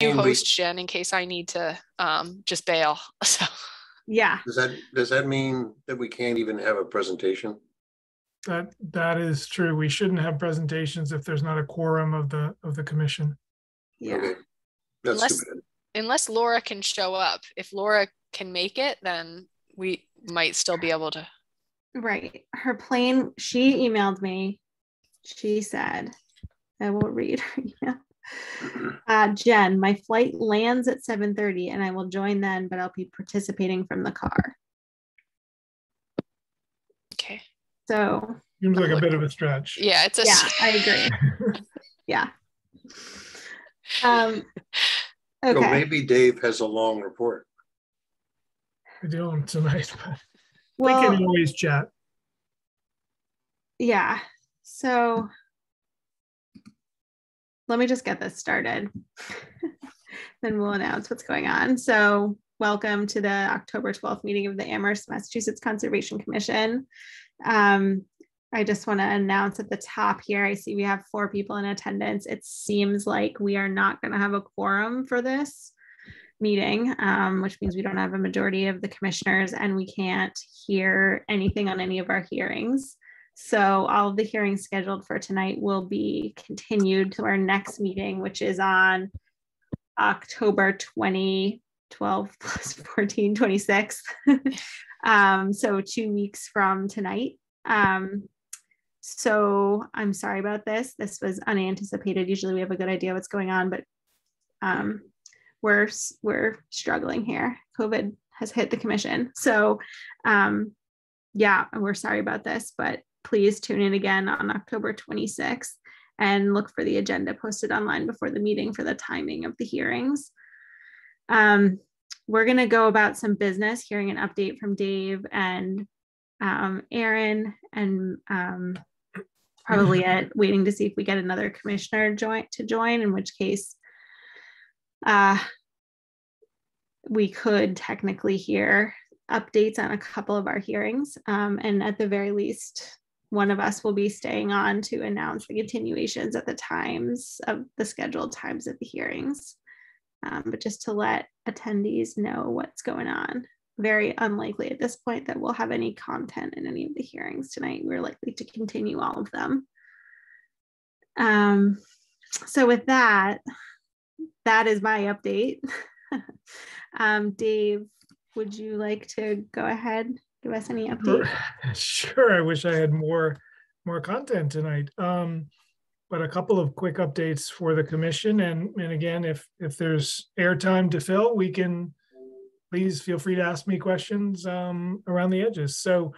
you Can we- host Jen in case I need to um, just bail. So Yeah, Does that, does that mean that we can't even have a presentation? That, that is true. We shouldn't have presentations if there's not a quorum of the, of the commission. yeah. Okay. That's Unless- stupid. unless Laura can show up, if Laura can make it, then we might still be able to. Right. Her plane, she emailed me. She said, I will read her email. Uh, Jen, my flight lands at 7:30 and I will join then, but I'll be participating from the car. Okay. So Seems like a bit of a stretch. Yeah, it's a. yeah, I agree. Yeah. Um So maybe Dave has a long report. We don't tonight, but we can Well, always chat. yeah. So let me just get this started. then we'll announce what's going on. So, welcome to the October 12th meeting of the Amherst, Massachusetts Conservation Commission. Um, I just want to announce at the top here, I see we have four people in attendance. It seems like we are not going to have a quorum for this meeting, um, which means we don't have a majority of the commissioners and we can't hear anything on any of our hearings. So all of the hearings scheduled for tonight will be continued to our next meeting, which is on October 20, 12 plus 14, 26. um, so two weeks from tonight. Um, so I'm sorry about this. This was unanticipated. Usually we have a good idea what's going on, but um, we're we're struggling here. COVID has hit the commission. So um, yeah, we're sorry about this, but please tune in again on October 26th and look for the agenda posted online before the meeting for the timing of the hearings. Um, we're going to go about some business, hearing an update from Dave and um, Erin, and um, probably it, waiting to see if we get another commissioner join to join, in which case uh, we could technically hear updates on a couple of our hearings. Um, and at the very least, one of us will be staying on to announce the continuations at the times of the scheduled times of the hearings. Um, but just to let attendees know what's going on. Very unlikely at this point that we'll have any content in any of the hearings tonight. We're likely to continue all of them. Um, so with that, that is my update. um, Dave, would you like to go ahead, give us any update? Sure. I wish I had more, more content tonight. Um, but a couple of quick updates for the commission and, and again, if, if there's airtime to fill, we can, please feel free to ask me questions, um, around the edges. So,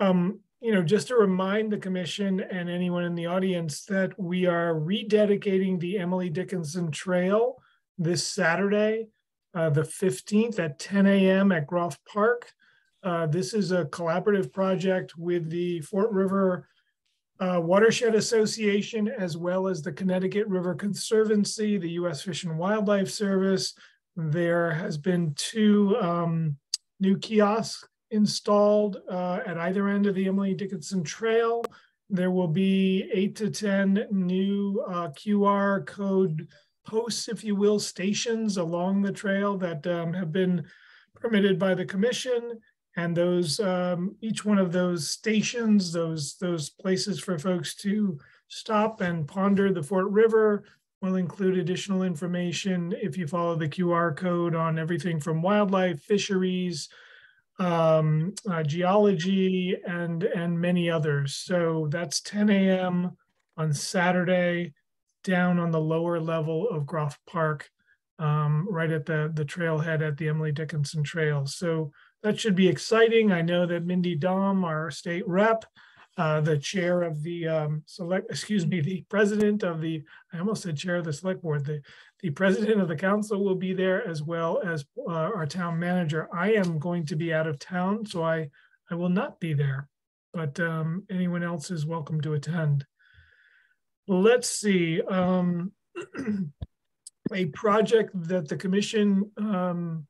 um, you know, just to remind the commission and anyone in the audience that we are rededicating the Emily Dickinson Trail this Saturday, uh, the 15th at 10 a.m. at Groff Park. Uh, this is a collaborative project with the Fort River uh, Watershed Association, as well as the Connecticut River Conservancy, the U.S. Fish and Wildlife Service. There has been two um, new kiosks installed uh, at either end of the Emily Dickinson Trail. There will be eight to 10 new uh, QR code posts, if you will, stations along the trail that um, have been permitted by the commission. And those, um, each one of those stations, those, those places for folks to stop and ponder the Fort River will include additional information if you follow the QR code on everything from wildlife, fisheries, um, uh, geology, and, and many others. So that's 10 a.m. on Saturday down on the lower level of Groff Park, um, right at the, the trailhead at the Emily Dickinson Trail. So that should be exciting. I know that Mindy Domb, our state rep, uh, the chair of the um, select, excuse me, the president of the, I almost said chair of the select board, the, the president of the council will be there as well as uh, our town manager. I am going to be out of town, so I, I will not be there, but um, anyone else is welcome to attend. Let's see. Um, a project that the commission um,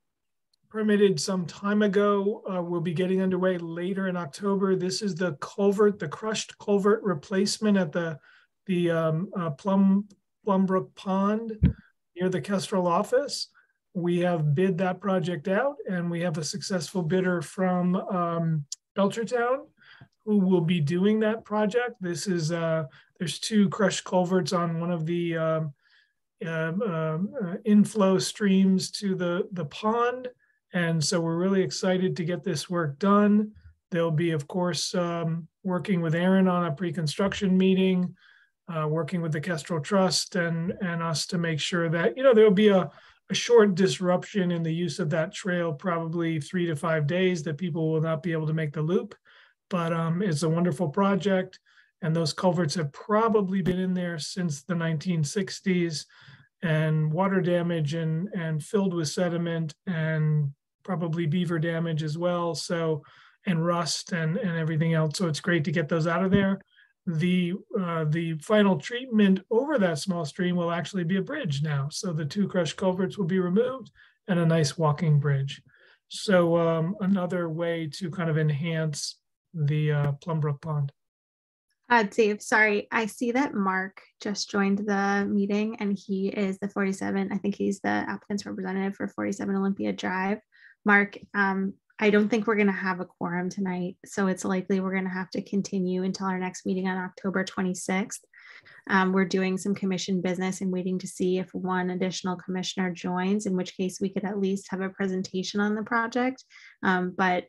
permitted some time ago uh, will be getting underway later in October. This is the culvert, the crushed culvert replacement at the the um, uh, Plum Plumbrook Pond. near the Kestrel office. We have bid that project out and we have a successful bidder from um, Belchertown who will be doing that project. This is, uh, there's two crushed culverts on one of the um, um, um, uh, inflow streams to the, the pond. And so we're really excited to get this work done. They'll be, of course, um, working with Erin on a pre-construction meeting, uh, working with the Kestrel Trust and, and us to make sure that, you know, there'll be a, a short disruption in the use of that trail, probably three to five days that people will not be able to make the loop. But um, it's a wonderful project. And those culverts have probably been in there since the 1960s and water damage and, and filled with sediment and probably beaver damage as well. So, and rust and, and everything else. So it's great to get those out of there. The, uh, the final treatment over that small stream will actually be a bridge now. So the two crushed culverts will be removed and a nice walking bridge. So um, another way to kind of enhance the uh, Plumbrook Pond. Uh, Dave, sorry, I see that Mark just joined the meeting and he is the 47. I think he's the applicant's representative for 47 Olympia Drive. Mark, um, I don't think we're going to have a quorum tonight, so it's likely we're going to have to continue until our next meeting on October 26th. Um, we're doing some commission business and waiting to see if one additional commissioner joins, in which case we could at least have a presentation on the project. Um, but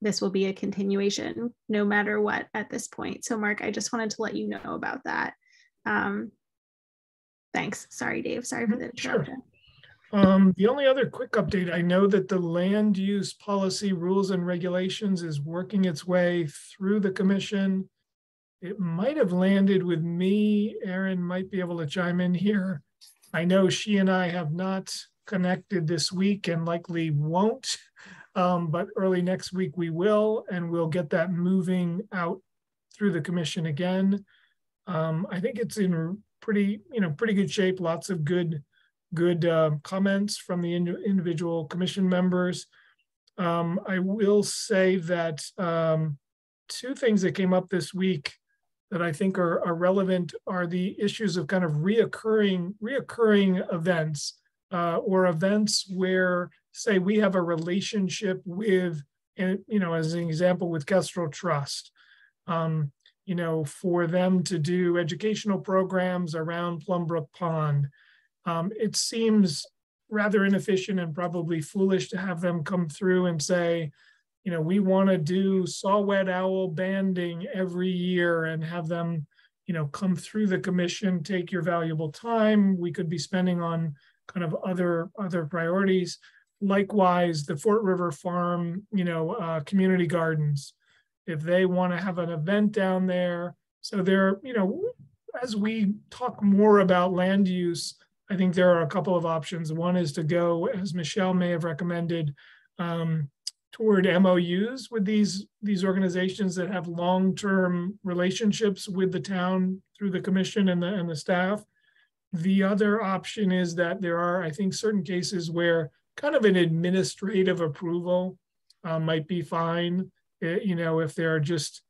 this will be a continuation no matter what at this point. So Mark, I just wanted to let you know about that. Um, thanks. Sorry, Dave. Sorry for the interruption. Sure. Um, the only other quick update, I know that the land use policy rules and regulations is working its way through the commission. It might have landed with me. Erin might be able to chime in here. I know she and I have not connected this week and likely won't. Um, but early next week we will, and we'll get that moving out through the commission again. Um, I think it's in pretty, you know, pretty good shape. Lots of good, good uh, comments from the ind individual commission members. Um, I will say that um, two things that came up this week that I think are, are relevant are the issues of kind of reoccurring, reoccurring events uh, or events where say we have a relationship with, you know, as an example, with Kestrel Trust, um, you know, for them to do educational programs around Plumbrook Pond. Um, it seems rather inefficient and probably foolish to have them come through and say, you know, we want to do saw-whet owl banding every year and have them, you know, come through the commission, take your valuable time. We could be spending on kind of other other priorities likewise, the Fort River Farm, you know, uh, community gardens, if they want to have an event down there. So there, you know, as we talk more about land use, I think there are a couple of options. One is to go, as Michelle may have recommended, um, toward MOUs with these these organizations that have long-term relationships with the town through the commission and the and the staff. The other option is that there are, I think, certain cases where kind of an administrative approval uh, might be fine. It, you know, if there are just,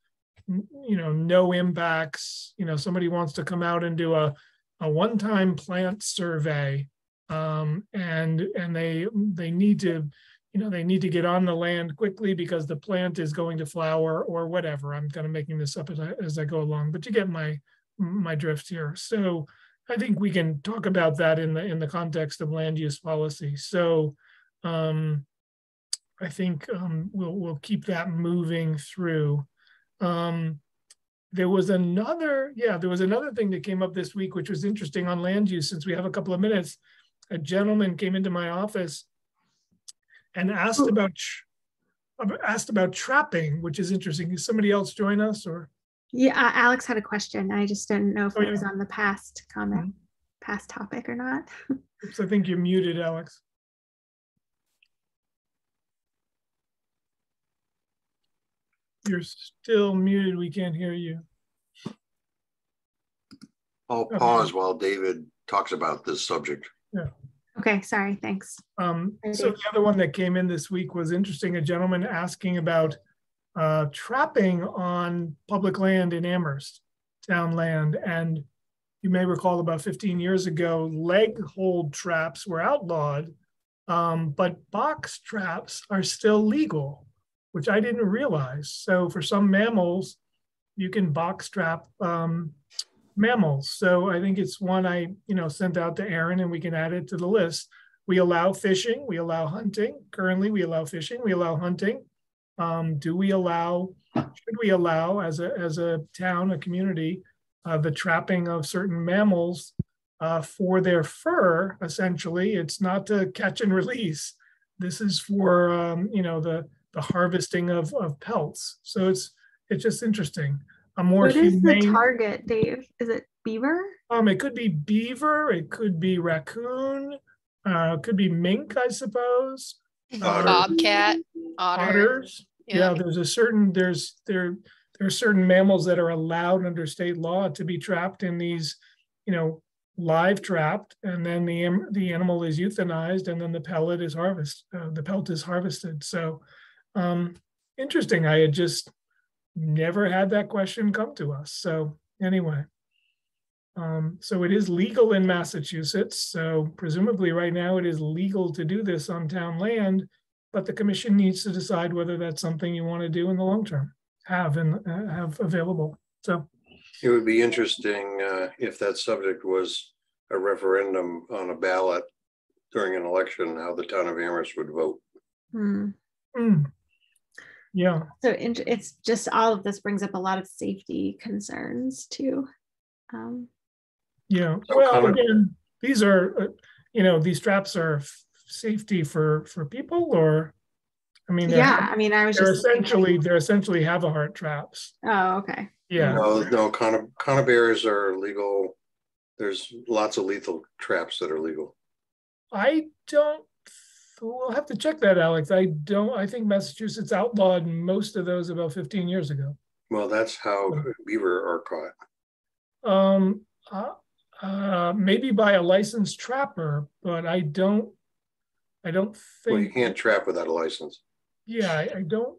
you know, no impacts, you know, somebody wants to come out and do a, a one-time plant survey um, and, and they, they need to, you know, they need to get on the land quickly because the plant is going to flower or whatever. I'm kind of making this up as I, as I go along, but you get my, my drift here. So I think we can talk about that in the in the context of land use policy. So um, I think um, we'll we'll keep that moving through. Um, there was another, yeah, there was another thing that came up this week, which was interesting on land use. Since we have a couple of minutes, a gentleman came into my office and asked about asked about trapping, which is interesting. Is somebody else join us or? Yeah, uh, Alex had a question. I just didn't know if oh, it yeah. was on the past comment, mm -hmm. past topic or not. Oops, I think you're muted, Alex. You're still muted. We can't hear you. I'll pause while David talks about this subject. Yeah. Okay, sorry, thanks. Um, so the other one that came in this week was interesting. A gentleman asking about uh, trapping on public land in Amherst, town land. And you may recall about 15 years ago, leg hold traps were outlawed, um, but box traps are still legal, which I didn't realize. So for some mammals, you can box trap um, mammals. So I think it's one I, you know, sent out to Erin and we can add it to the list. We allow fishing, we allow hunting. Currently, we allow fishing, we allow hunting. Um, do we allow, should we allow as a, as a town, a community, uh, the trapping of certain mammals uh, for their fur, essentially. It's not to catch and release. This is for, um, you know, the, the harvesting of, of pelts. So it's, it's just interesting. A more What is the target, Dave? Is it beaver? um, it could be beaver, it could be raccoon, uh, it could be mink, I suppose. Otter. Bobcat, otter. Otters. Yeah, Yeah. there's a certain there's there there are certain mammals that are allowed under state law to be trapped in these, you know, live trapped, and then the the animal is euthanized, and then the pellet is harvested. Uh, the pelt is harvested. So, um, interesting. I had just never had that question come to us. So anyway. Um, so it is legal in Massachusetts. So presumably right now it is legal to do this on town land, but the commission needs to decide whether that's something you want to do in the long term, have and uh, have available. So It would be interesting uh, if that subject was a referendum on a ballot during an election, how the town of Amherst would vote. Hmm. mm, yeah, So it's just all of this brings up a lot of safety concerns too. Um, yeah. Well, again, these are, uh, you know, these traps are f- safety for for people, or I mean, yeah, I mean, I was they're just thinking- essentially they're essentially have a heart traps. Oh, okay. Yeah. No, no, con- bears are legal. There's lots of lethal traps that are legal. I don't. We'll have to check that, Alex. I don't. I think Massachusetts outlawed most of those about 15 years ago. Well, that's how beaver are caught. Um, uh, uh, maybe by a licensed trapper, but I don't. I don't think. Well, you can't trap without a license. yeah, I, I don't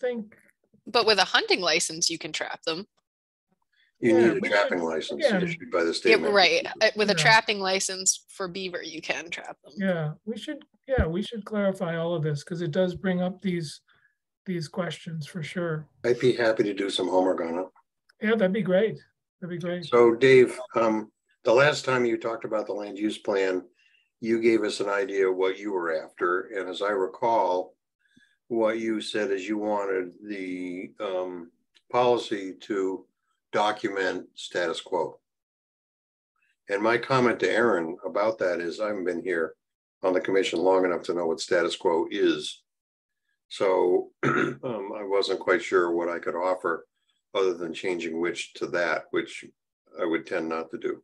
think. But with a hunting license, you can trap them. You Yeah, need a trapping should- license yeah. issued by the Yeah, state. right. Uh, With a Yeah. trapping license for beaver, you can trap them. Yeah, we should. Yeah, we should clarify all of this because it does bring up these these questions for sure. I'd be happy to do some homework on it. Yeah, that'd be great. That'd be great. So Dave, um, the last time you talked about the land use plan, you gave us an idea of what you were after. And as I recall, what you said is you wanted the um, policy to document status quo. And my comment to Erin about that is I haven't been here on the commission long enough to know what status quo is. So um, I wasn't quite sure what I could offer other than changing which to that, which I would tend not to do.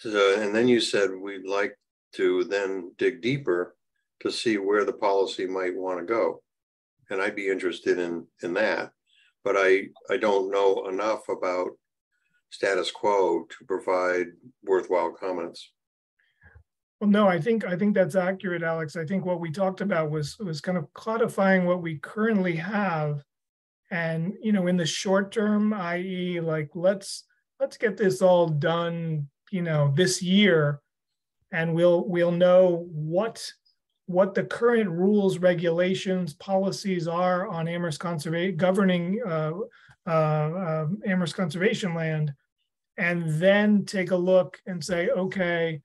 So, and then you said we'd like to then dig deeper to see where the policy might want to go. And I'd be interested in, in that, but I, I don't know enough about status quo to provide worthwhile comments. Well, no, I think, I think that's accurate, Alex. I think what we talked about was, was kind of codifying what we currently have. And, you know, in the short term, i.e. like, let's, let's get this all done, you know, this year. And we'll, we'll know what, what the current rules, regulations, policies are on Amherst conservation, governing uh, uh, uh, Amherst conservation land. And then take a look and say, okay,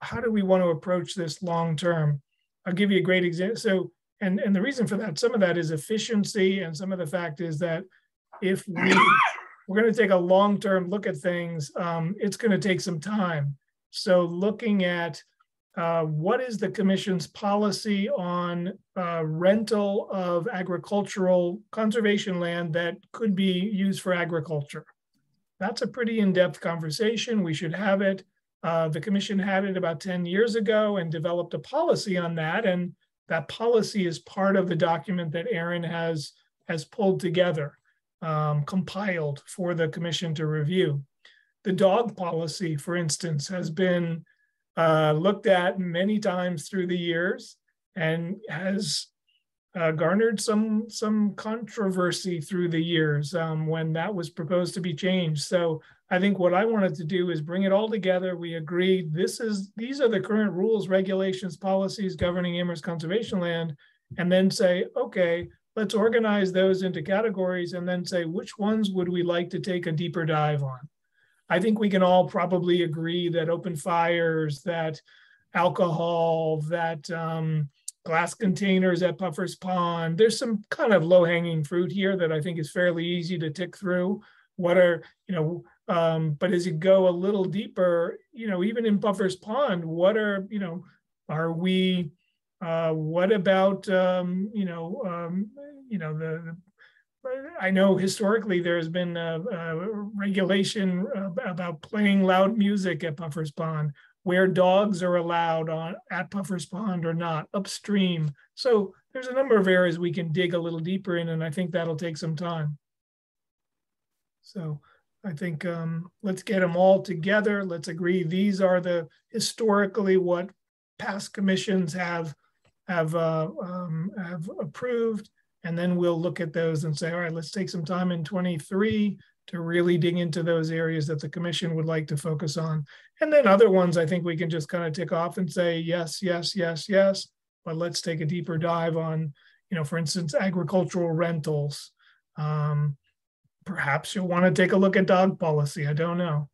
how do we want to approach this long term? I'll give you a great example. So, and and the reason for that, some of that is efficiency, and some of the fact is that if we we're going to take a long term look at things, um, it's going to take some time. So, looking at uh, what is the commission's policy on uh, rental of agricultural conservation land that could be used for agriculture? That's a pretty in-depth conversation. We should have it. Uh, the commission had it about 10 years ago and developed a policy on that. And that policy is part of the document that Erin has, has pulled together, um, compiled for the commission to review. The dog policy, for instance, has been uh, looked at many times through the years and has uh, garnered some some controversy through the years um, when that was proposed to be changed. So I think what I wanted to do is bring it all together. We agreed this is these are the current rules, regulations, policies governing Amherst conservation land, and then say, okay, let's organize those into categories and then say which ones would we like to take a deeper dive on. I think we can all probably agree that open fires, that alcohol, that um, glass containers at Puffer's Pond. There's some kind of low hanging fruit here that I think is fairly easy to tick through. What are, you know, um, but as you go a little deeper, you know, even in Puffer's Pond, what are, you know, are we, uh, what about, um, you know, um, you know, the, the I know historically there's been a, a regulation about playing loud music at Puffer's Pond where dogs are allowed on at Puffer's Pond or not upstream. So there's a number of areas we can dig a little deeper in, and I think that'll take some time. So I think um, let's get them all together. Let's agree these are the historically what past commissions have have uh, um, have approved, and then we'll look at those and say, all right, let's take some time in 23 to really dig into those areas that the commission would like to focus on. And then other ones, I think we can just kind of tick off and say, yes, yes, yes, yes. But let's take a deeper dive on, you know, for instance, agricultural rentals. Um, perhaps you'll want to take a look at dog policy. I don't know.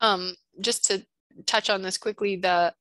Um, just to touch on this quickly, the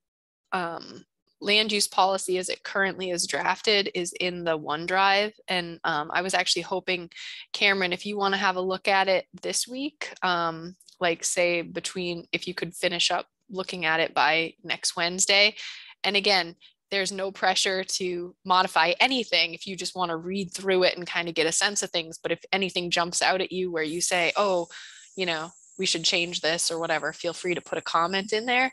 um, land use policy as it currently is drafted is in the OneDrive. And um, I was actually hoping, Cameron, if you want to have a look at it this week, um, like say between, if you could finish up looking at it by next Wednesday. And again, there's no pressure to modify anything if you just want to read through it and kind of get a sense of things. But if anything jumps out at you where you say, oh, you know, we should change this or whatever, feel free to put a comment in there.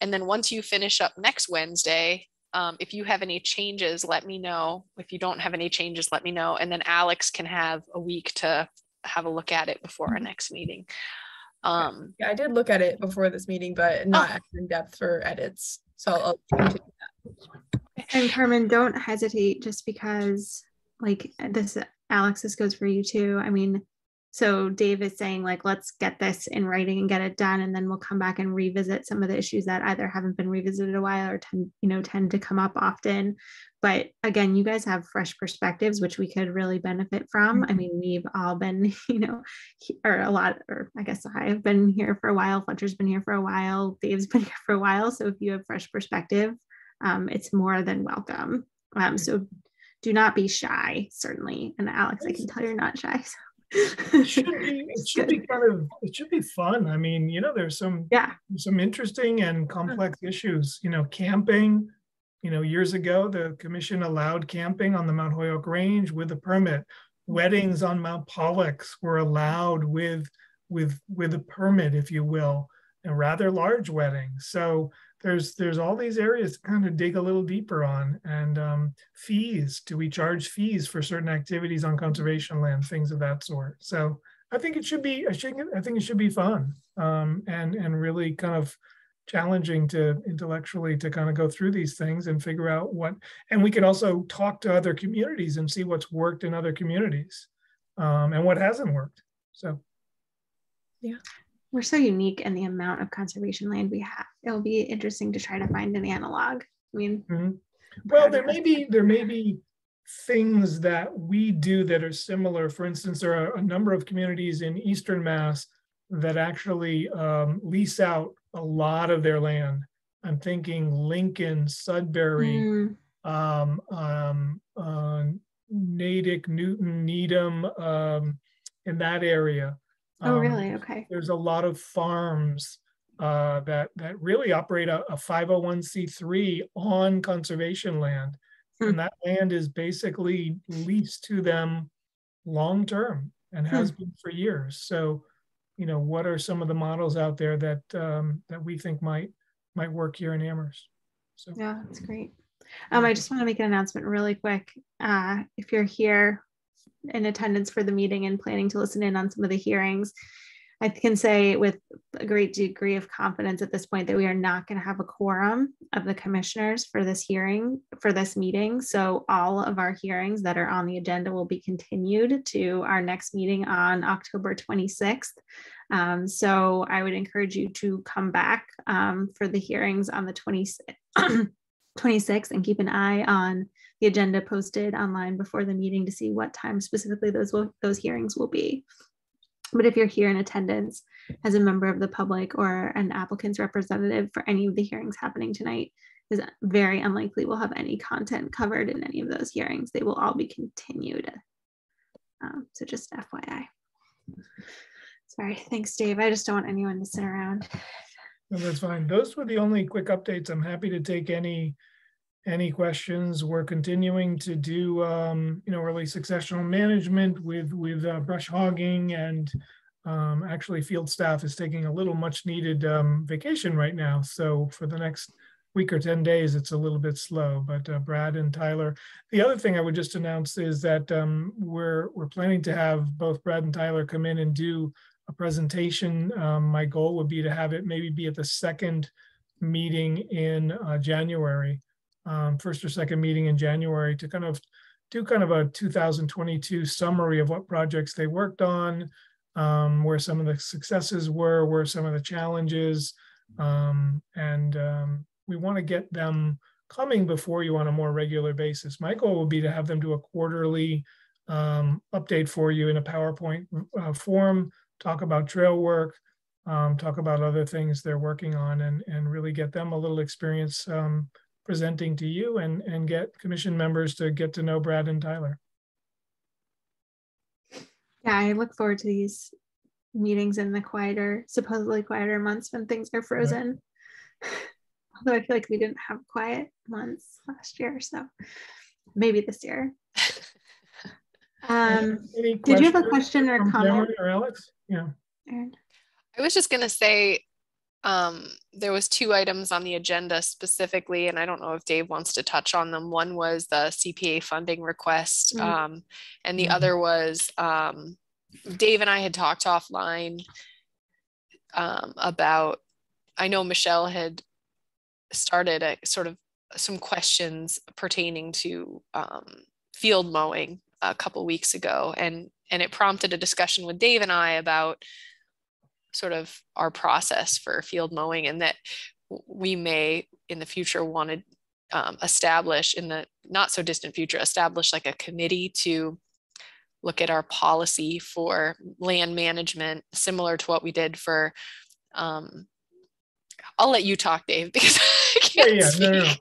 And then once you finish up next Wednesday, um, if you have any changes, let me know. If you don't have any changes, let me know. And then Alex can have a week to have a look at it before our mm-hmm. next meeting. Um, yeah, I did look at it before this meeting, but not oh. in depth for edits. So I'll continue that. And Carmen, don't hesitate just because like this, Alex, this goes for you too. I mean, so Dave is saying like, let's get this in writing and get it done. And then we'll come back and revisit some of the issues that either haven't been revisited a while or tend, you know, tend to come up often. But again, you guys have fresh perspectives, which we could really benefit from. I mm-hmm. mean, we've all been, you know, or a lot, or I guess I have been here for a while. Fletcher's been here for a while. Dave's been here for a while. So if you have fresh perspective, um, it's more than welcome. Um, so do not be shy, certainly. And Alex, I can tell you're not shy. So it should be it should be kind of it should be fun. I mean you know there's some yeah. some interesting and complex issues. You know camping you know years ago the commission allowed camping on the mount holyoke range with a permit. Hmm. Weddings on mount pollux were allowed with with with a permit if you will and rather large weddings so there's there's all these areas to kind of dig a little deeper on. And um, fees do we charge fees for certain activities on conservation land things of that sort. So i think it should be i think i think it should be fun um, and and really kind of challenging to intellectually to kind of go through these things and figure out what and we can also talk to other communities and see what's worked in other communities um, and what hasn't worked. So. Yeah we're so unique in the amount of conservation land we have. It'll be interesting to try to find an analog. I mean, mm-hmm. well, there may be there may be things that we do that are similar. For instance, there are a number of communities in Eastern Mass that actually um, lease out a lot of their land. I'm thinking Lincoln, Sudbury, mm. um, um, uh, Natick, Newton, Needham, um, in that area. Oh, um, really? Okay. There's a lot of farms uh, that that really operate a, a 501c3 on conservation land, hmm. and that land is basically leased to them long term and has hmm. been for years. So, you know, what are some of the models out there that um, that we think might might work here in Amherst? So yeah, that's great. Um, I just want to make an announcement really quick. Uh, if you're here in attendance for the meeting and planning to listen in on some of the hearings. I can say with a great degree of confidence at this point that we are not going to have a quorum of the commissioners for this hearing, for this meeting. So all of our hearings that are on the agenda will be continued to our next meeting on October 26th. Um, so I would encourage you to come back um, for the hearings on the 26th. 26 and keep an eye on the agenda posted online before the meeting to see what time specifically those will, those hearings will be. But if you're here in attendance as a member of the public or an applicant's representative for any of the hearings happening tonight, is very unlikely we'll have any content covered in any of those hearings. They will all be continued. Um, so just FYI. Sorry, thanks, Dave. I just don't want anyone to sit around. That's fine. Those were the only quick updates. I'm happy to take any any questions. We're continuing to do um, you know early successional management with with uh, brush hogging and um, actually field staff is taking a little much needed um, vacation right now. So for the next week or 10 days, it's a little bit slow, but uh, Brad and Tyler. The other thing I would just announce is that um, we're, we're planning to have both Brad and Tyler come in and do a presentation. Um, my goal would be to have it maybe be at the second meeting in uh, January, um, first or second meeting in January to kind of do kind of a 2022 summary of what projects they worked on, um, where some of the successes were, where some of the challenges, um, and um, we want to get them coming before you on a more regular basis. My goal would be to have them do a quarterly um, update for you in a PowerPoint uh, form talk about trail work, um, talk about other things they're working on, and and really get them a little experience um, presenting to you, and and get commission members to get to know Brad and Tyler. Yeah, I look forward to these meetings in the quieter, supposedly quieter months when things are frozen. Right. Although I feel like we didn't have quiet months last year, so maybe this year. Um, did you have a question or comment? Or Alex? Yeah. I was just going to say um, there was two items on the agenda specifically, and I don't know if Dave wants to touch on them. One was the CPA funding request, mm-hmm. um, and the mm-hmm. other was um, Dave and I had talked offline um, about. I know Michelle had started a sort of some questions pertaining to um, field mowing a couple weeks ago and and it prompted a discussion with Dave and I about sort of our process for field mowing and that we may in the future want to um, establish in the not so distant future establish like a committee to look at our policy for land management similar to what we did for um, i'll let you talk dave because yeah yeah no, no, no,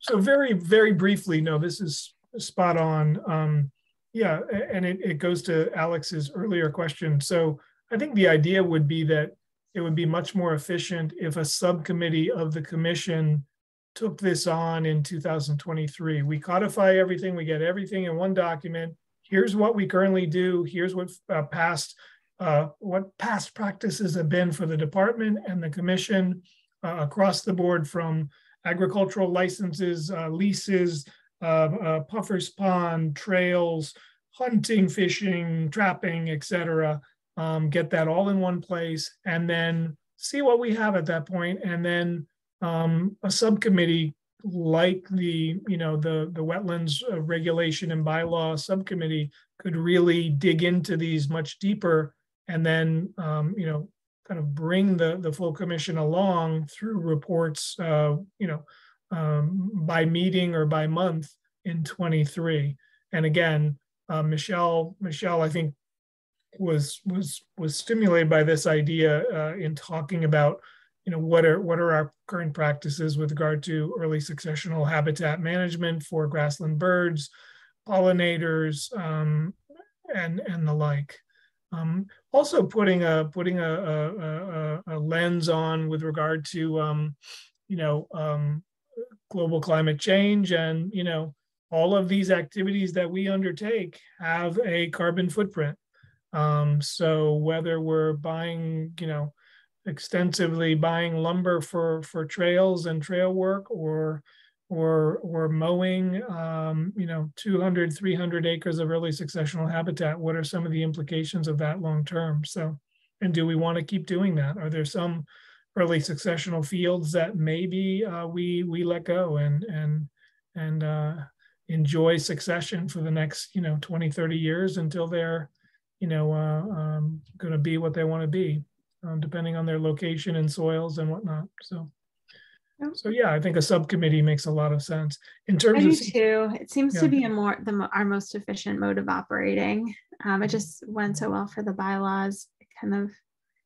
so very very briefly no this is spot on. Um, yeah, and it, it goes to Alex's earlier question. So I think the idea would be that it would be much more efficient if a subcommittee of the commission took this on in 2023. We codify everything, we get everything in one document. Here's what we currently do. Here's what uh, past uh, what past practices have been for the department and the commission uh, across the board from agricultural licenses, uh, leases, Puffer's Pond, trails, hunting, fishing, trapping, etc. Um, get that all in one place, and then see what we have at that point, and then um, a subcommittee like the you know the the wetlands uh, regulation and bylaw subcommittee could really dig into these much deeper and then um, you know kind of bring the the full commission along through reports uh, you know um, by meeting or by month in 23. And again, uh, Michelle, Michelle, I think was was was stimulated by this idea uh, in talking about, you know, what are what are our current practices with regard to early successional habitat management for grassland birds, pollinators, um, and and the like. Um, also putting a putting a, a, a, a, lens on with regard to um, you know um, global climate change and you know all of these activities that we undertake have a carbon footprint. Um, so whether we're buying, you know, extensively buying lumber for for trails and trail work or or or mowing um, you know 200 300 acres of early successional habitat what are some of the implications of that long term so and do we want to keep doing that? Are there some early successional fields that maybe uh, we we let go and and and uh, enjoy succession for the next you know 20 30 years until they're you know uh, um, going to be what they want to be um, depending on their location and soils and whatnot so so yeah i think a subcommittee makes a lot of sense in terms I do of too. It seems Yeah. to be a more the our most efficient mode of operating. Um, it just went so well for the bylaws. It kind of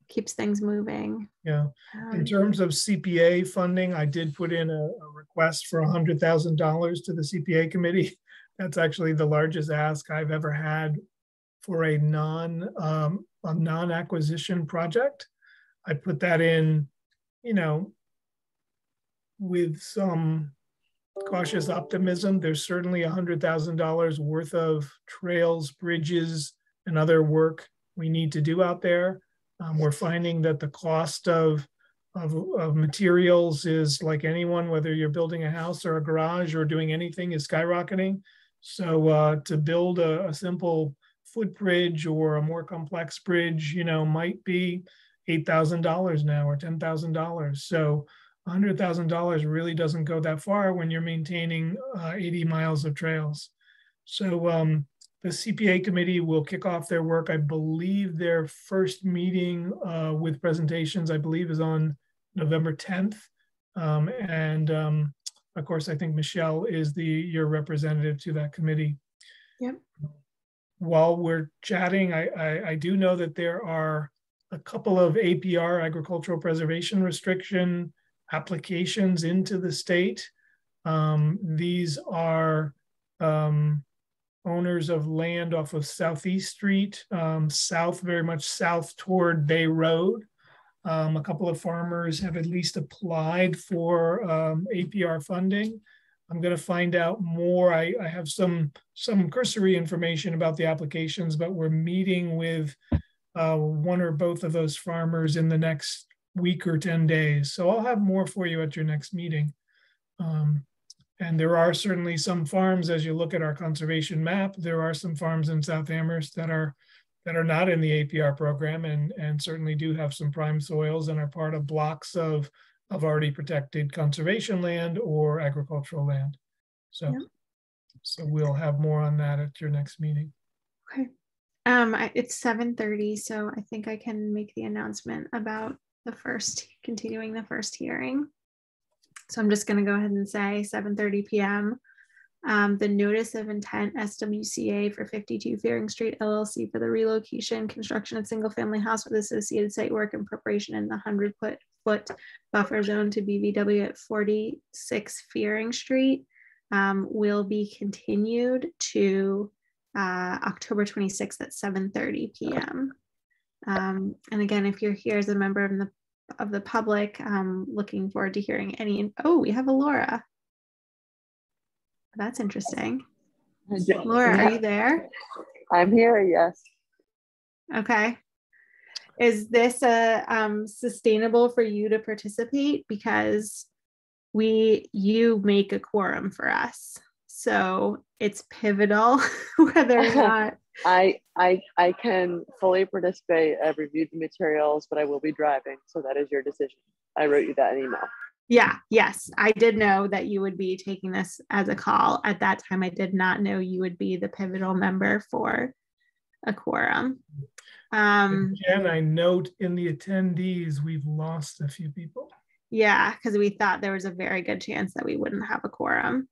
keeps things moving. yeah. In Um, terms of cpa funding i did put in a, a request for a hundred thousand dollars to the cpa committee. That's actually the largest ask i've ever had for a non um, a non-acquisition project. I put that in you know with some cautious optimism. There's certainly a hundred thousand dollars worth of trails bridges and other work we need to do out there um, we're finding that the cost of, of, of materials is like anyone, whether you're building a house or a garage or doing anything is skyrocketing. So uh, to build a, a simple footbridge or a more complex bridge, you know, might be $8,000 now or $10,000. So $100,000 really doesn't go that far when you're maintaining uh, 80 miles of trails. So um, the CPA committee will kick off their work. I believe their first meeting uh, with presentations, I believe, is on November 10th. Um, and um, of course, I think Michelle is the your representative to that committee. Yep. While we're chatting, I, I, I do know that there are a couple of APR agricultural preservation restriction applications into the state. Um, these are um, owners of land off of Southeast Street, um, south, very much south toward Bay Road. Um, a couple of farmers have at least applied for um, APR funding. I'm going to find out more. I, I have some some cursory information about the applications, but we're meeting with uh, one or both of those farmers in the next week or 10 days. So I'll have more for you at your next meeting. Um, and there are certainly some farms, as you look at our conservation map, there are some farms in South Amherst that are that are not in the APR program and, and certainly do have some prime soils and are part of blocks of, of already protected conservation land or agricultural land. So, Yeah. so we'll have more on that at your next meeting. Okay. Um, I, it's seven thirty, so I think I can make the announcement about the first, continuing the first hearing. So I'm just gonna go ahead and say seven thirty PM. Um, the notice of intent SWCA for fifty-two Fearing Street LLC for the relocation, construction of single-family house with associated site work and preparation in the hundred foot foot buffer zone to BVW at forty-six Fearing Street um, will be continued to uh, October 26th at 7:30 p.m. Um, and again, if you're here as a member of the of the public, um, looking forward to hearing any. Oh, we have a Laura. That's interesting. Laura, are you there? I'm here, yes. Okay. Is this a um, sustainable for you to participate because we you make a quorum for us, so it's pivotal whether or not I I I can fully participate. I've reviewed the materials, but I will be driving, so that is your decision. I wrote you that in email. Yeah, yes, I did know that you would be taking this as a call. At that time, I did not know you would be the pivotal member for a quorum. Um, Again, I note in the attendees, we've lost a few people. yeah, because we thought there was a very good chance that we wouldn't have a quorum.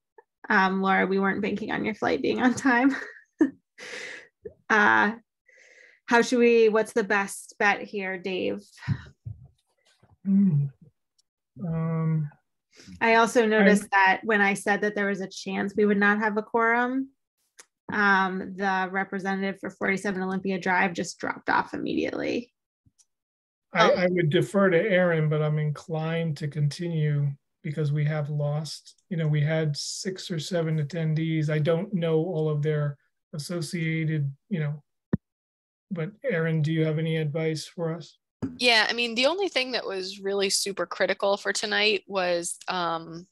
Um, Laura, we weren't banking on your flight being on time. uh, how should we? What's the best bet here, Dave? Hmm. Um, I also noticed that when I said that there was a chance we would not have a quorum, um, the representative for 47 Olympia Drive just dropped off immediately. I, Oh. I would defer to Erin, but I'm inclined to continue because we have lost, you know, we had six or seven attendees. I don't know all of their associated, you know. But Erin, do you have any advice for us? Yeah, I mean, the only thing that was really super critical for tonight was um,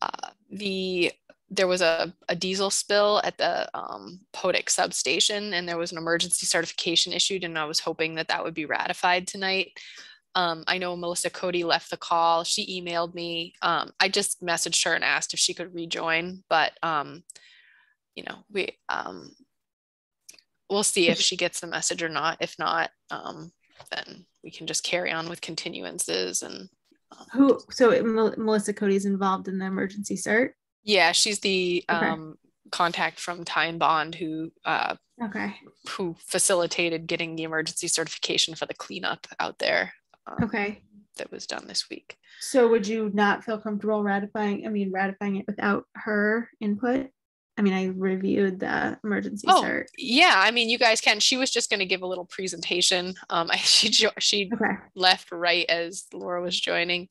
uh, the there was a, a diesel spill at the um, Podic substation, and there was an emergency certification issued, and I was hoping that that would be ratified tonight. Um, I know Melissa Cody left the call. She emailed me. Um, I just messaged her and asked if she could rejoin, but um, you know, we um, we'll see if she gets the message or not. If not, um, then we can just carry on with continuances and. um, Who, so it- Mel- Melissa Cody's involved in the emergency cert? Yeah, she's the Okay. um, contact from Tighe and Bond who uh, Okay, who facilitated getting the emergency certification for the cleanup out there um, okay. that was done this week. So would you not feel comfortable ratifying, I mean, ratifying it without her input? I mean, I reviewed the emergency Oh, cert. Yeah, I mean, you guys can. She was just going to give a little presentation. Um, I, she jo- she Okay, left right as Laura was joining.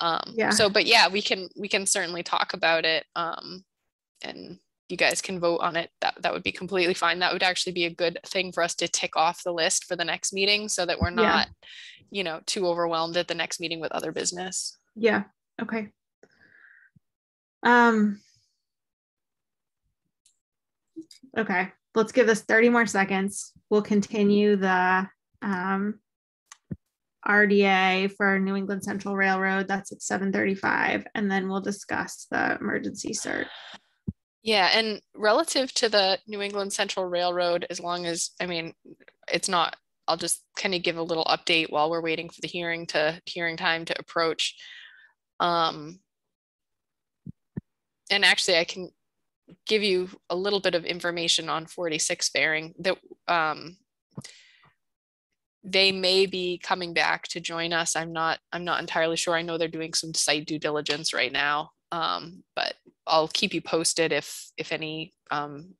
Um, Yeah. So, but yeah, we can we can certainly talk about it. Um, and you guys can vote on it. That that would be completely fine. That would actually be a good thing for us to tick off the list for the next meeting, so that we're Yeah. not, you know, too overwhelmed at the next meeting with other business. yeah, okay. Um. Okay, let's give this thirty more seconds. We'll continue the um. RDA for New England Central Railroad, that's at seven thirty-five, and then we'll discuss the emergency cert. Yeah, and relative to the New England Central Railroad, as long as, I mean, it's not, I'll just kind of give a little update while we're waiting for the hearing to, hearing time to approach. Um, and actually, I can give you a little bit of information on 46 bearing that um, they may be coming back to join us. I'm not, I'm not entirely sure. I know they're doing some site due diligence right now. Um, but I'll keep you posted if if any um,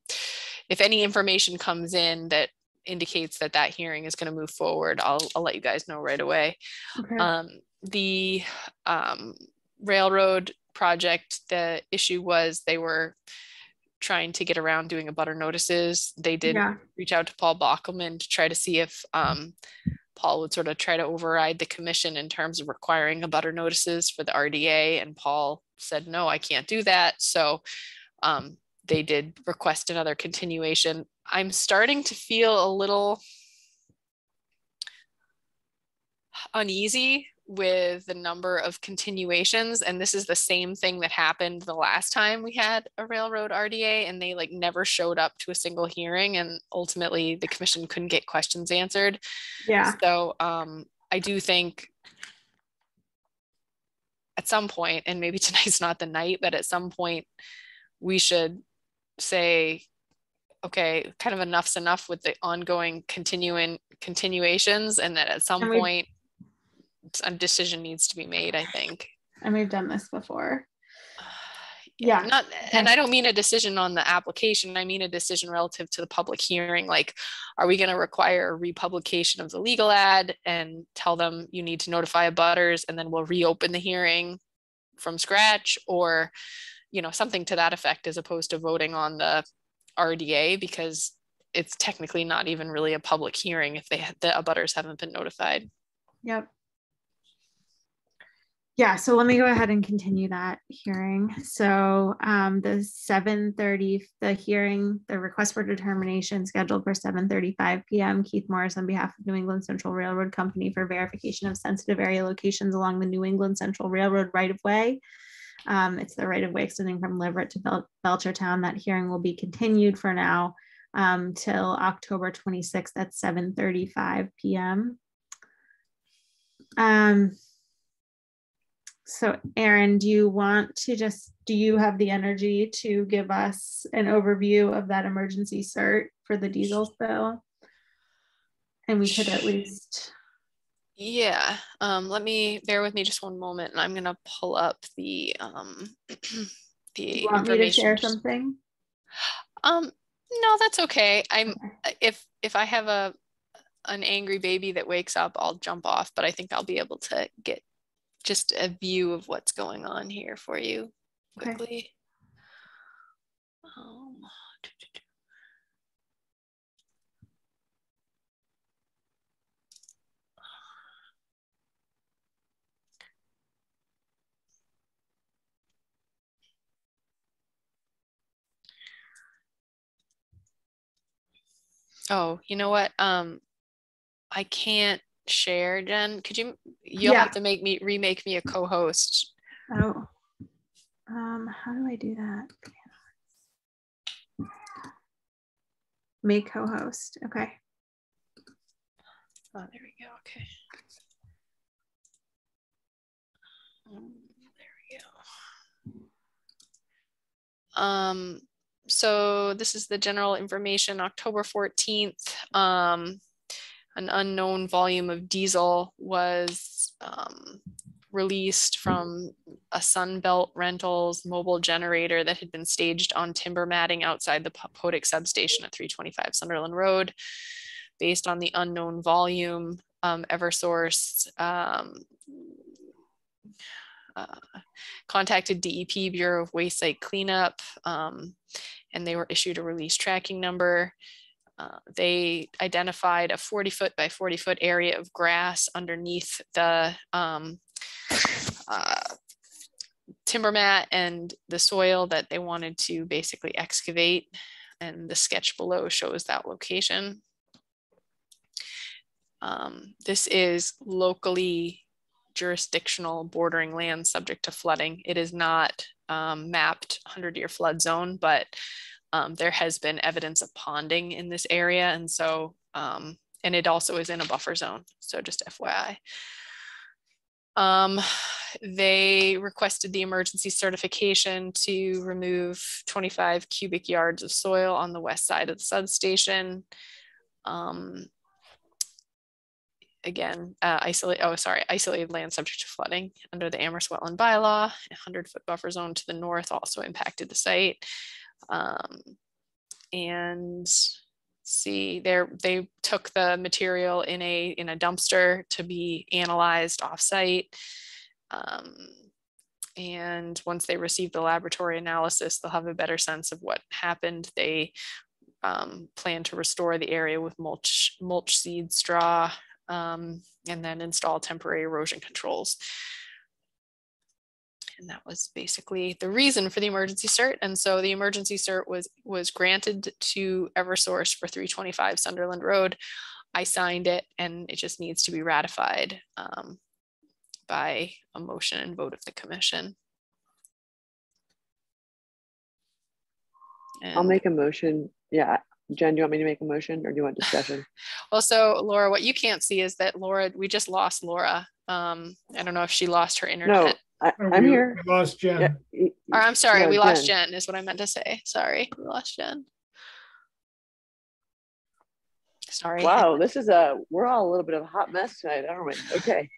if any information comes in that indicates that that hearing is going to move forward. I'll I'll let you guys know right away. Okay, Um, the um, railroad project, the issue was they were trying to get around doing abutter notices. They did yeah, reach out to Paul Bockelman to try to see if um, Paul would sort of try to override the commission in terms of requiring abutter notices for the RDA. And Paul said, no, I can't do that. So um, they did request another continuation. I'm starting to feel a little uneasy with the number of continuations and this is the same thing that happened the last time we had a railroad RDA and they like never showed up to a single hearing and ultimately the commission couldn't get questions answered. Yeah, so um I do think at some point and maybe tonight's not the night but at some point we should say okay kind of enough's enough with the ongoing continuing continuations and that at some we- point a decision needs to be made i think. And we've done this before. Yeah, not and i don't mean a decision on the application. I mean a decision relative to the public hearing like are we going to require a republication of the legal ad and tell them you need to notify abutters and then we'll reopen the hearing from scratch? Or you know something to that effect as opposed to voting on the rda because it's technically not even really a public hearing if they the abutters haven't been notified. Yep. Yeah, so let me go ahead and continue that hearing. So um, the seven thirty, the hearing, the request for determination scheduled for seven thirty-five PM. Keith Morris on behalf of New England Central Railroad Company for verification of sensitive area locations along the New England Central Railroad right-of-way. Um, it's the right-of-way extending from Leverett to Bel- Belchertown. That hearing will be continued for now um, till October twenty-sixth at seven thirty-five PM. So Erin, do you want to just, do you have the energy to give us an overview of that emergency cert for the diesel spill? And we could at least, Yeah, um, let me bear with me just one moment and I'm gonna pull up the um do the you want me to share something? Um, no, that's okay. I'm Okay. if if I have a an angry baby that wakes up, I'll jump off, but I think I'll be able to get just a view of what's going on here for you quickly. Okay. Um, oh, you know what? Um, I can't share, Jen. Could you, you'll Yeah. have to make me, remake me a co-host. Oh. Um, how do I do that? Make co-host. Okay. Oh, there we go. Okay. Um, there we go. Um, so this is the general information, October 14th. Um, an unknown volume of diesel was um, released from a Sunbelt Rentals mobile generator that had been staged on timber matting outside the Po- Podic substation at 325 Sunderland Road. Based on the unknown volume, um, Eversource um, uh, contacted DEP Bureau of Waste Site Cleanup, um, and they were issued a release tracking number. Uh, they identified a 40 foot by 40 foot area of grass underneath the um, uh, timber mat and the soil that they wanted to basically excavate. And the sketch below shows that location. Um, this is locally jurisdictional bordering land subject to flooding. It is not um, mapped 100 year flood zone, but um, there has been evidence of ponding in this area. And so, um, and it also is in a buffer zone. So just FYI. Um, they requested the emergency certification to remove 25 cubic yards of soil on the west side of the substation. Um, again, uh, isolate, oh, sorry, isolated land subject to flooding under the Amherst wetland bylaw, a hundred foot buffer zone to the north also impacted the site. Um, and see there, they took the material in a, in a dumpster to be analyzed offsite. Um, and once they receive the laboratory analysis, they'll have a better sense of what happened. They um, plan to restore the area with mulch, mulch seed straw, um, and then install temporary erosion controls. And that was basically the reason for the emergency cert. And so the emergency cert was was granted to Eversource for 325 Sunderland Road. I signed it and it just needs to be ratified um, by a motion and vote of the commission. I'll make a motion. Yeah. Jen, do you want me to make a motion or do you want discussion? well, so Laura, what you can't see is that Laura, we just lost Laura. Um, I don't know if she lost her No, internet. I, I'm we- here. we Lost Jen. Yeah, Or I'm sorry, no, we lost Jen is what I meant to say. Sorry, we lost Jen. Sorry. Wow, this is a, we're all a little bit of a hot mess tonight, aren't we? Okay.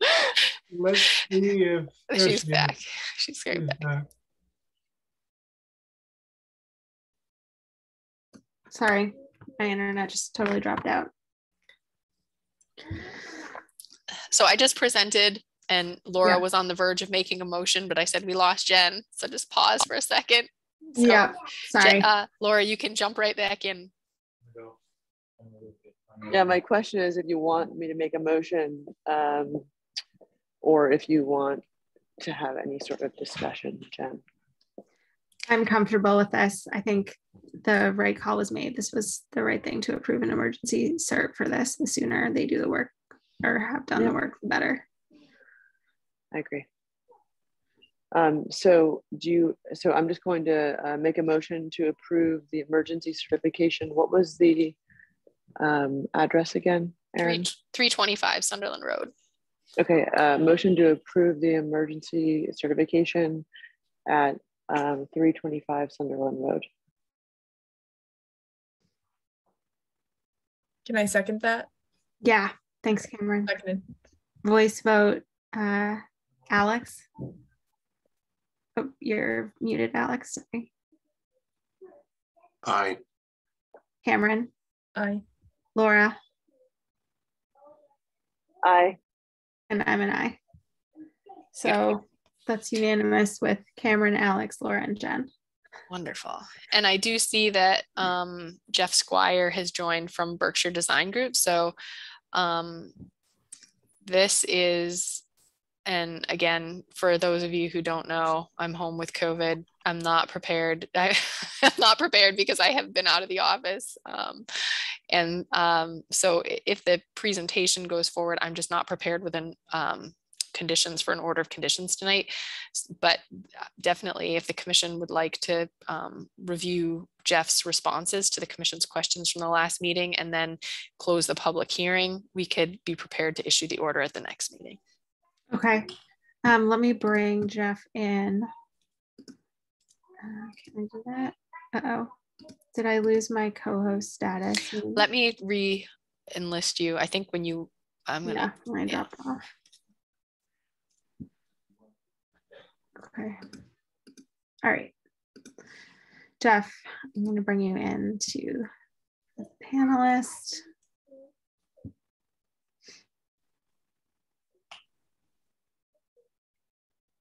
Let's see if. there She's she back. She's right She's back. back. Sorry, my internet just totally dropped out. So I just presented and Laura Yeah. was on the verge of making a motion, but I said we lost Jen. So just pause for a second. So, yeah, Jen- sorry. uh, Laura, you can jump right back in. Yeah, my question is if you want me to make a motion, um, or if you want to have any sort of discussion, Jen. I'm comfortable with this. I think the right call was made. This was the right thing to approve an emergency cert for this. The sooner they do the work or have done Yeah. the work, the better. I agree. Um, so do you, so I'm just going to uh, make a motion to approve the emergency certification. What was the um, address again, Erin? 325 Sunderland Road. Okay, uh, motion to approve the emergency certification at um, 325 Sunderland Road. Can I second that? Yeah, thanks, Cameron. Seconded. Voice vote, uh, Alex. Oh, you're muted, Alex. Sorry. Aye. Cameron, Aye. Laura, Aye. and I'm an aye. So that's unanimous with Cameron, Alex, Laura, and Jen. Wonderful. And I do see that um, Jeff Squire has joined from Berkshire Design Group. So um, this is, and again, for those of you who don't know, I'm home with COVID. I'm not prepared. I, am not prepared because I have been out of the office. Um, And um, so if the presentation goes forward, I'm just not prepared with an um, conditions for an order of conditions tonight. But uh, definitely if the commission would like to um, review Jeff's responses to the commission's questions from the last meeting and then close the public hearing, we could be prepared to issue the order at the next meeting. Okay. Um, let me bring Jeff in. Uh, can I do that? Uh-oh. Did I lose my co-host status? Let me re-enlist you. I think when you, I'm gonna. Yeah, I dropped off. Okay. All right. Jeff, I'm going to bring you into the panelist.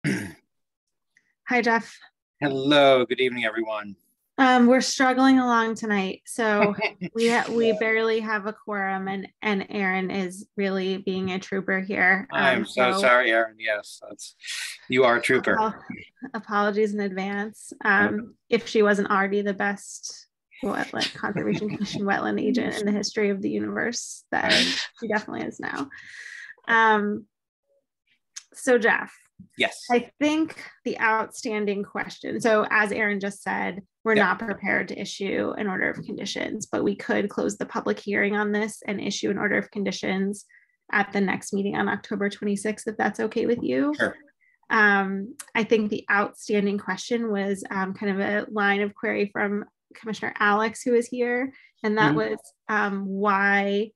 Hi, Jeff. Hello, good evening, everyone. Um, we're struggling along tonight, so we ha- we barely have a quorum, and and Erin is really being a trooper here. Um, I'm so, sorry, Erin. Yes, that's you are a trooper. apologies in advance. Um, if she wasn't already the best wetland conservation commission wetland agent in the history of the universe, then she definitely is now. Um, so Jeff, Yes. I think the outstanding question. So, as Erin just said, we're Yep. not prepared to issue an order of conditions, but we could close the public hearing on this and issue an order of conditions at the next meeting on October 26th, if that's okay with you. Sure. Um, I think the outstanding question was um, kind of a line of query from Commissioner Alex, who is here, and that Mhm. was um, why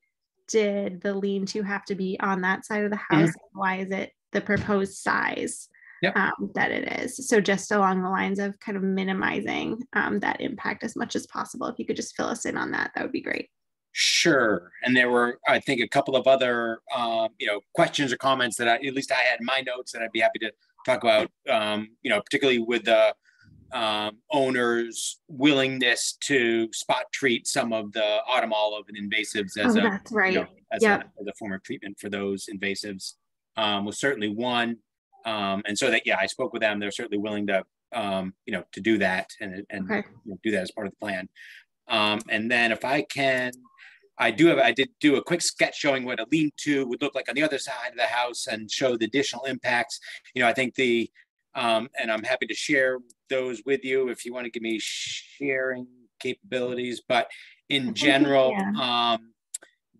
did the lean-to have to be on that side of the house? Why is it the proposed size Yep. um, that it is? So just along the lines of kind of minimizing um, that impact as much as possible. If you could just fill us in on that, that would be great. Sure. And there were, I think, a couple of other, um, you know, questions or comments that I, at least I had in my notes that I'd be happy to talk about, um, you know, particularly with the um, owner's willingness to spot treat some of the autumn olive and invasives as oh, a, that's you right. know, as, Yep. a, as a form of treatment for those invasives um, was certainly one. Um, and so that, yeah, I spoke with them. They're certainly willing to, um, you know, to do that and, and Okay. you know, do that as part of the plan. Um, and then if I can, I do have, I did do a quick sketch showing what a lean-to would look like on the other side of the house and show the additional impacts. You know, I think the, um, and I'm happy to share those with you if you want to give me sharing capabilities, but in general, um,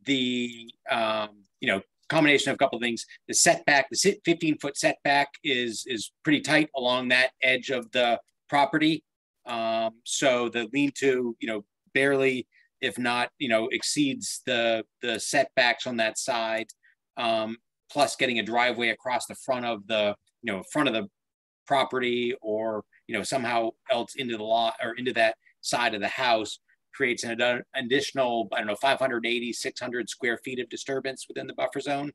the, um, you know, combination of a couple of things, the setback, the 15 foot setback is, is pretty tight along that edge of the property. Um, so the lean-to, you know, barely, if not, you know, exceeds the, the setbacks on that side. Um, plus getting a driveway across the front of the, you know, front of the property or, you know, somehow else into the lot or into that side of the house creates an additional, I don't know, 580, 600 square feet of disturbance within the buffer zone.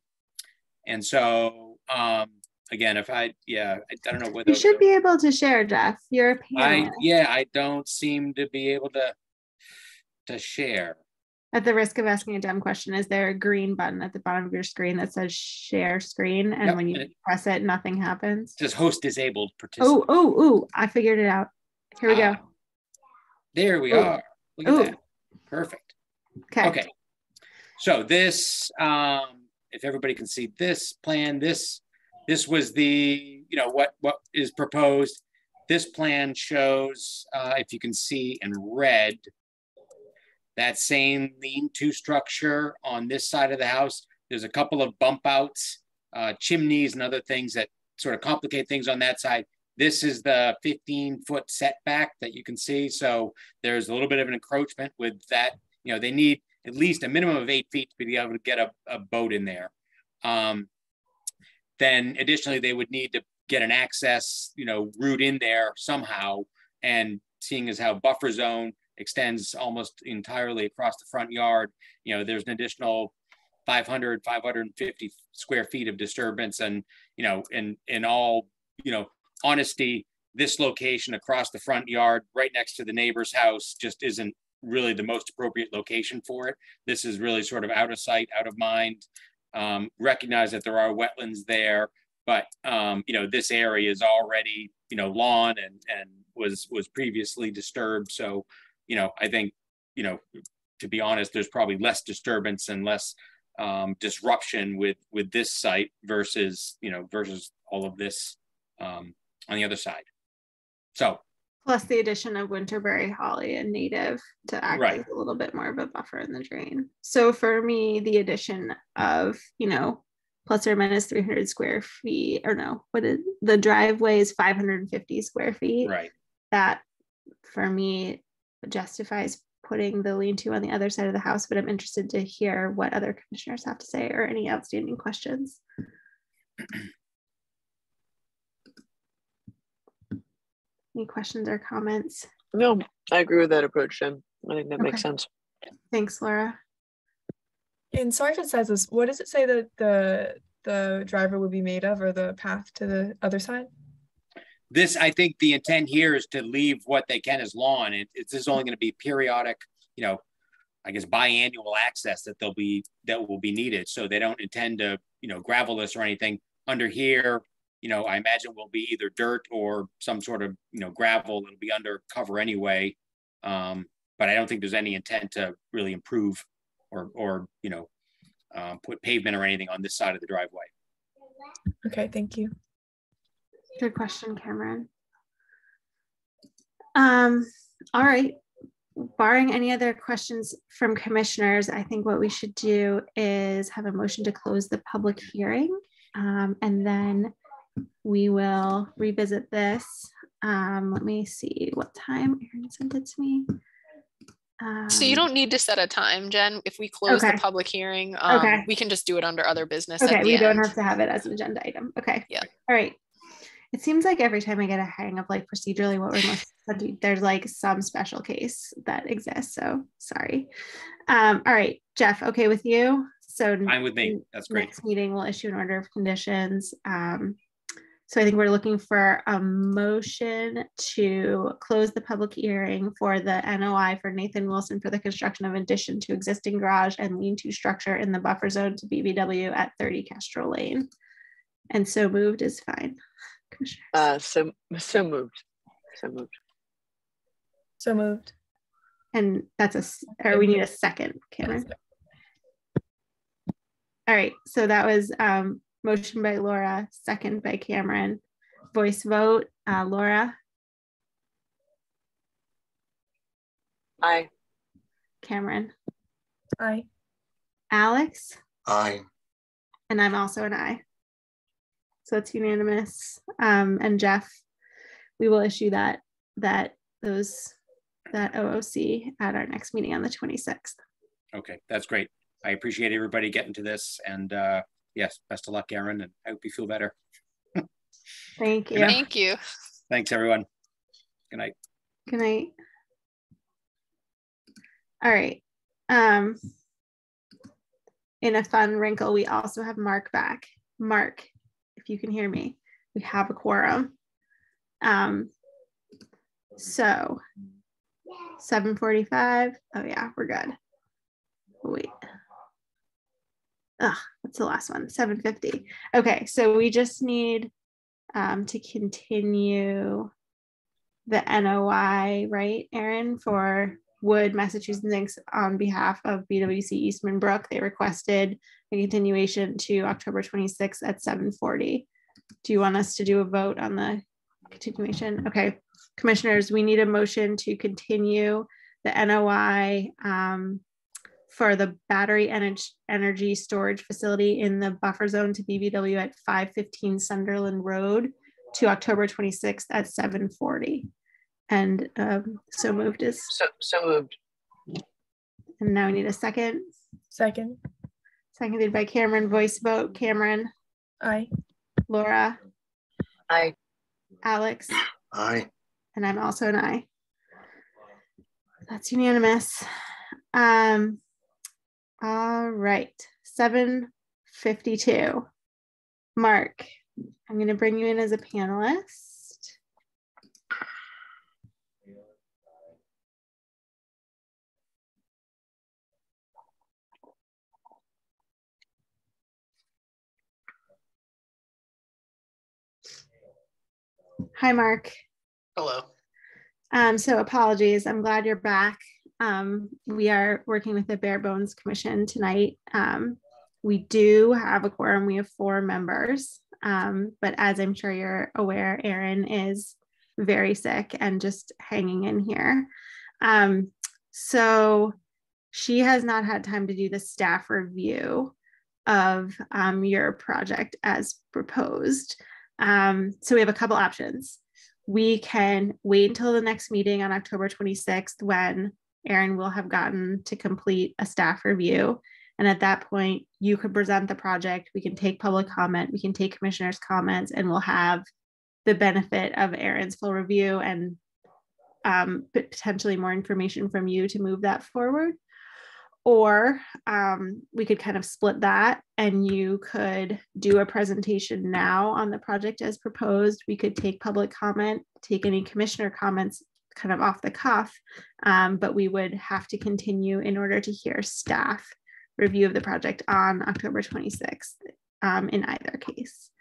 And so, um, again, if I, yeah, I, I don't know whether. You should be able to share, Jeff. You're a I, yeah, I don't seem to be able to, to share. At the risk of asking a dumb question, is there a green button at the bottom of your screen that says share screen? And Yep, when you press it, nothing happens? Just host disabled Oh, participant. oh, oh, I figured it out. Here we go. There we Oh. are. Look at Oh. that. Perfect. Okay. Okay. So this, um, if everybody can see this plan, this, this was the, you know, what, what is proposed. This plan shows, uh, if you can see in red, that same lean-to structure on this side of the house. There's a couple of bump outs, uh, chimneys and other things that sort of complicate things on that side. This is the 15 foot setback that you can see. So there's a little bit of an encroachment with that. You know, they need at least a minimum of eight feet to be able to get a, a boat in there. Um, then additionally, they would need to get an access, you know, route in there somehow. And seeing as how buffer zone extends almost entirely across the front yard, you know, there's an additional 500, 550 square feet of disturbance. And, you know, in, in all, you know, honesty, this location across the front yard, right next to the neighbor's house, just isn't really the most appropriate location for it. This is really sort of out of sight, out of mind. Um, recognize that there are wetlands there, but um, you know this area is already you know lawn and and was was previously disturbed. So you know I think you know to be honest, there's probably less disturbance and less um, disruption with with this site versus you know versus all of this um, on the other side. So plus the addition of winterberry holly and native to act Right. as a little bit more of a buffer in the drain. So for me, the addition of you know plus or minus 300 square feet or no, what is the driveway is 550 square feet. right, That for me justifies putting the lean-to on the other side of the house. But I'm interested to hear what other commissioners have to say or any outstanding questions. Any questions or comments? No, I agree with that approach, Jen. I think that makes sense. Thanks, Laura. And sorry if it says this, what does it say that the the driver would be made of or the path to the other side? this I think the intent here is to leave what they can as lawn. It, it's this is only going to be periodic, you know, I guess biannual access that they'll be that will be needed. So they don't intend to you know gravel this or anything under here. You know, I imagine will be either dirt or some sort of you know gravel. It'll be under cover anyway. Um, but I don't think there's any intent to really improve or or you know uh, put pavement or anything on this side of the driveway. Okay, thank you. Good question, Cameron. Um, all right. Barring any other questions from commissioners, I think what we should do is have a motion to close the public hearing. Um, and then we will revisit this. Um, let me see what time Erin sent it to me. So you Um, don't need to set a time, Jen. If we close Okay. the public hearing, um, Okay. we can just do it under other business at Okay, the we don't have to have it as an agenda item. Okay. Yeah. All right. It seems like every time I get a hang of like procedurally what we're most, supposed to do, there's like some special case that exists. So sorry. Um, all right, Jeff, okay with you? So Fine with me. That's great. next meeting we'll issue an order of conditions. Um, so I think we're looking for a motion to close the public hearing for the NOI for Nathan Wilson for the construction of addition to existing garage and lean-to structure in the buffer zone to BVW at thirty Castro Lane. And so moved is fine. Uh, so, so moved. So moved. So moved. And that's a, or we need a second, Cameron. All right, so that was um motion by Laura, second by Cameron. Voice vote, uh, Laura, Aye. Cameron, Aye. Alex, Aye. and I'm also an aye. So it's unanimous. Um, and Jeff, we will issue that, that, those, that OOC at our next meeting on the twenty-sixth. Okay, that's great. I appreciate everybody getting to this and uh yes, best of luck, Erin, and I hope you feel better. Thank you. Thank you. Thanks, everyone. Good night. Good night. All right. Um, in a fun wrinkle, we also have Mark back. Mark, if you can hear me, we have a quorum. Um, so 745. Oh yeah, we're good. Wait. Ugh, what's the last one? 750. Okay, so we just need um, to continue the NOI, right, Erin, for Wood, Massachusetts Inc. on behalf of BWC Eastman Brook. They requested a continuation to October 26th at 7:40. Do you want us to do a vote on the continuation? Okay, commissioners, we need a motion to continue the NOI um, for the battery energy energy storage facility in the buffer zone to BVW at 515 Sunderland Road to October 26th at 7:40. And um, so moved is, So, so moved. and now we need a second, Second. seconded by Cameron, voice vote, Cameron, Aye. Laura, Aye. Alex, Aye. and I'm also an aye. That's unanimous. Um, all right, seven fifty-two. Mark, I'm gonna bring you in as a panelist. Hi, Mark. Hello. Um, so apologies. I'm glad you're back. Um, we are working with the Bare Bones Commission tonight. Um, we do have a quorum. We have four members. Um, but as I'm sure you're aware, Erin is very sick and just hanging in here. Um, so she has not had time to do the staff review of um, your project as proposed. Um, so we have a couple options. We can wait until the next meeting on October 26th when Erin will have gotten to complete a staff review. And at that point, you could present the project. We can take public comment, we can take commissioners' comments, and we'll have the benefit of Erin's full review and um, potentially more information from you to move that forward. Or um, we could kind of split that and you could do a presentation now on the project as proposed. We could take public comment, take any commissioner comments kind of off the cuff, um, but we would have to continue in order to hear staff review of the project on October 26th um, in either case.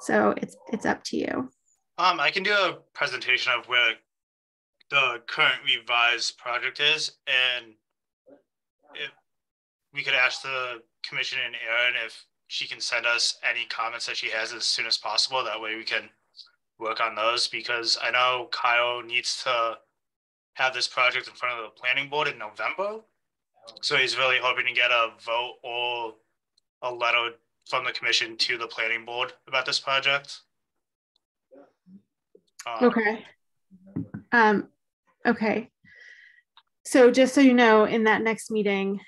So it's it's up to you. Um, I can do a presentation of where the current revised project is, and if we could ask the commission and Erin if she can send us any comments that she has as soon as possible. That way we can work on those because I know Kyle needs to have this project in front of the planning board in November. So he's really hoping to get a vote or a letter from the commission to the planning board about this project. Um, okay. Um, okay. So just so you know, in that next meeting,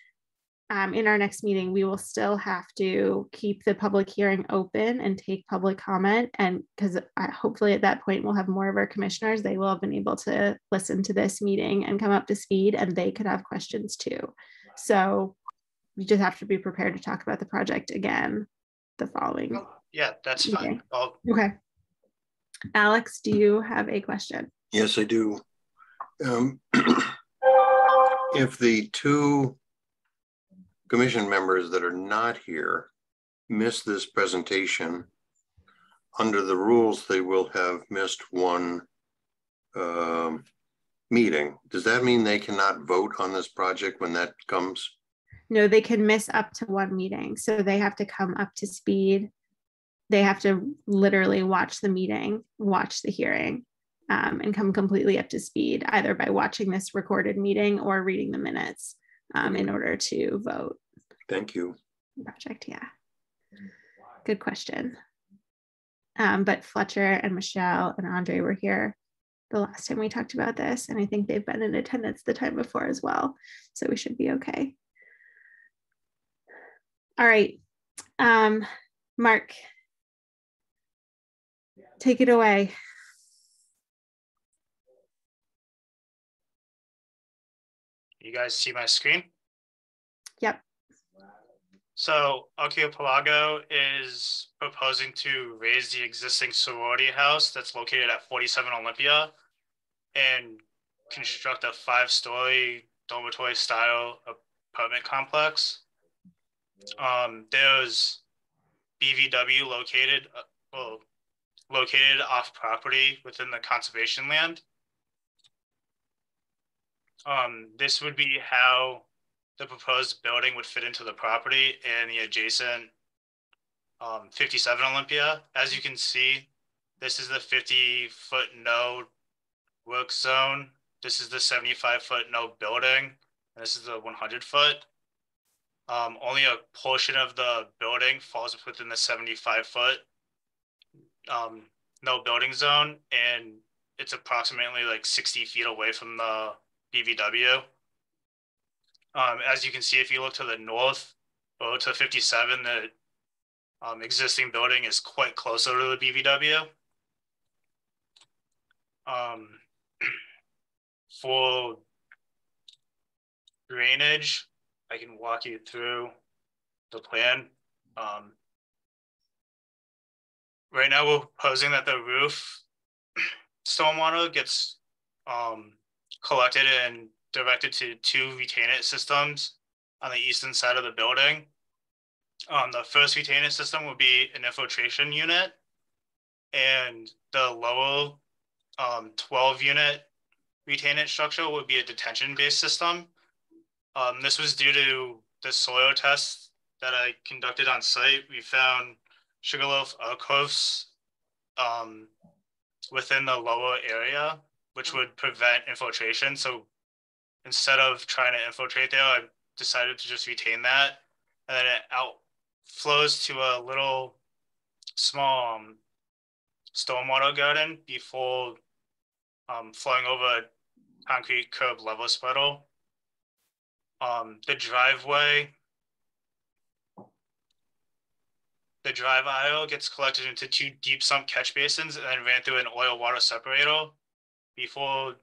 um, in our next meeting, we will still have to keep the public hearing open and take public comment. And because hopefully at that point, we'll have more of our commissioners, they will have been able to listen to this meeting and come up to speed and they could have questions too. So you just have to be prepared to talk about the project again the following. Yeah, that's fine. Okay. okay. Alex, do you have a question? Yes, I do. Um, if the two commission members that are not here miss this presentation, under the rules, they will have missed one um, meeting. Does that mean they cannot vote on this project when that comes? No, they can miss up to one meeting. So they have to come up to speed they have to literally watch the meeting, watch the hearing, um, and come completely up to speed, either by watching this recorded meeting or reading the minutes um, in order to vote. Thank you. Project, yeah. Good question. Um, but Fletcher and Michelle and Andre were here the last time we talked about this, and I think they've been in attendance the time before as well. So we should be okay. All right. Um, Mark, Take it away. You guys see my screen? Yep. So Archipelago is proposing to raze the existing sorority house that's located at 47 Olympia and construct a five-story dormitory style apartment complex. Um, there's BVW located, uh, well, located off property within the conservation land. Um, this would be how the proposed building would fit into the property and the adjacent um, 57 Olympia. As you can see, this is the 50 foot no work zone. This is the 75 foot no building. And this is the 100 foot. Um, only a portion of the building falls within the 75 foot um, no building zone, and it's approximately like 60 feet away from the BVW. Um, as you can see, if you look to the north or to 57, the um, existing building is quite closer to the BVW. Um, for drainage, I can walk you through the plan. Um, right now we're proposing that the roof stormwater gets um, collected and directed to two retainage systems on the eastern side of the building. Um, the first retainage system would be an infiltration unit, and the lower um, 12 unit retainage structure would be a detention based system. Um, this was due to the soil test that I conducted on site. We found sugarloaf alcoves um, within the lower area, which would prevent infiltration. So instead of trying to infiltrate there, I decided to just retain that. And then it outflows to a little small um, stormwater garden before um, flowing over concrete curb level spuddle. Um, the driveway, the drive aisle gets collected into two deep sump catch basins and then ran through an oil water separator before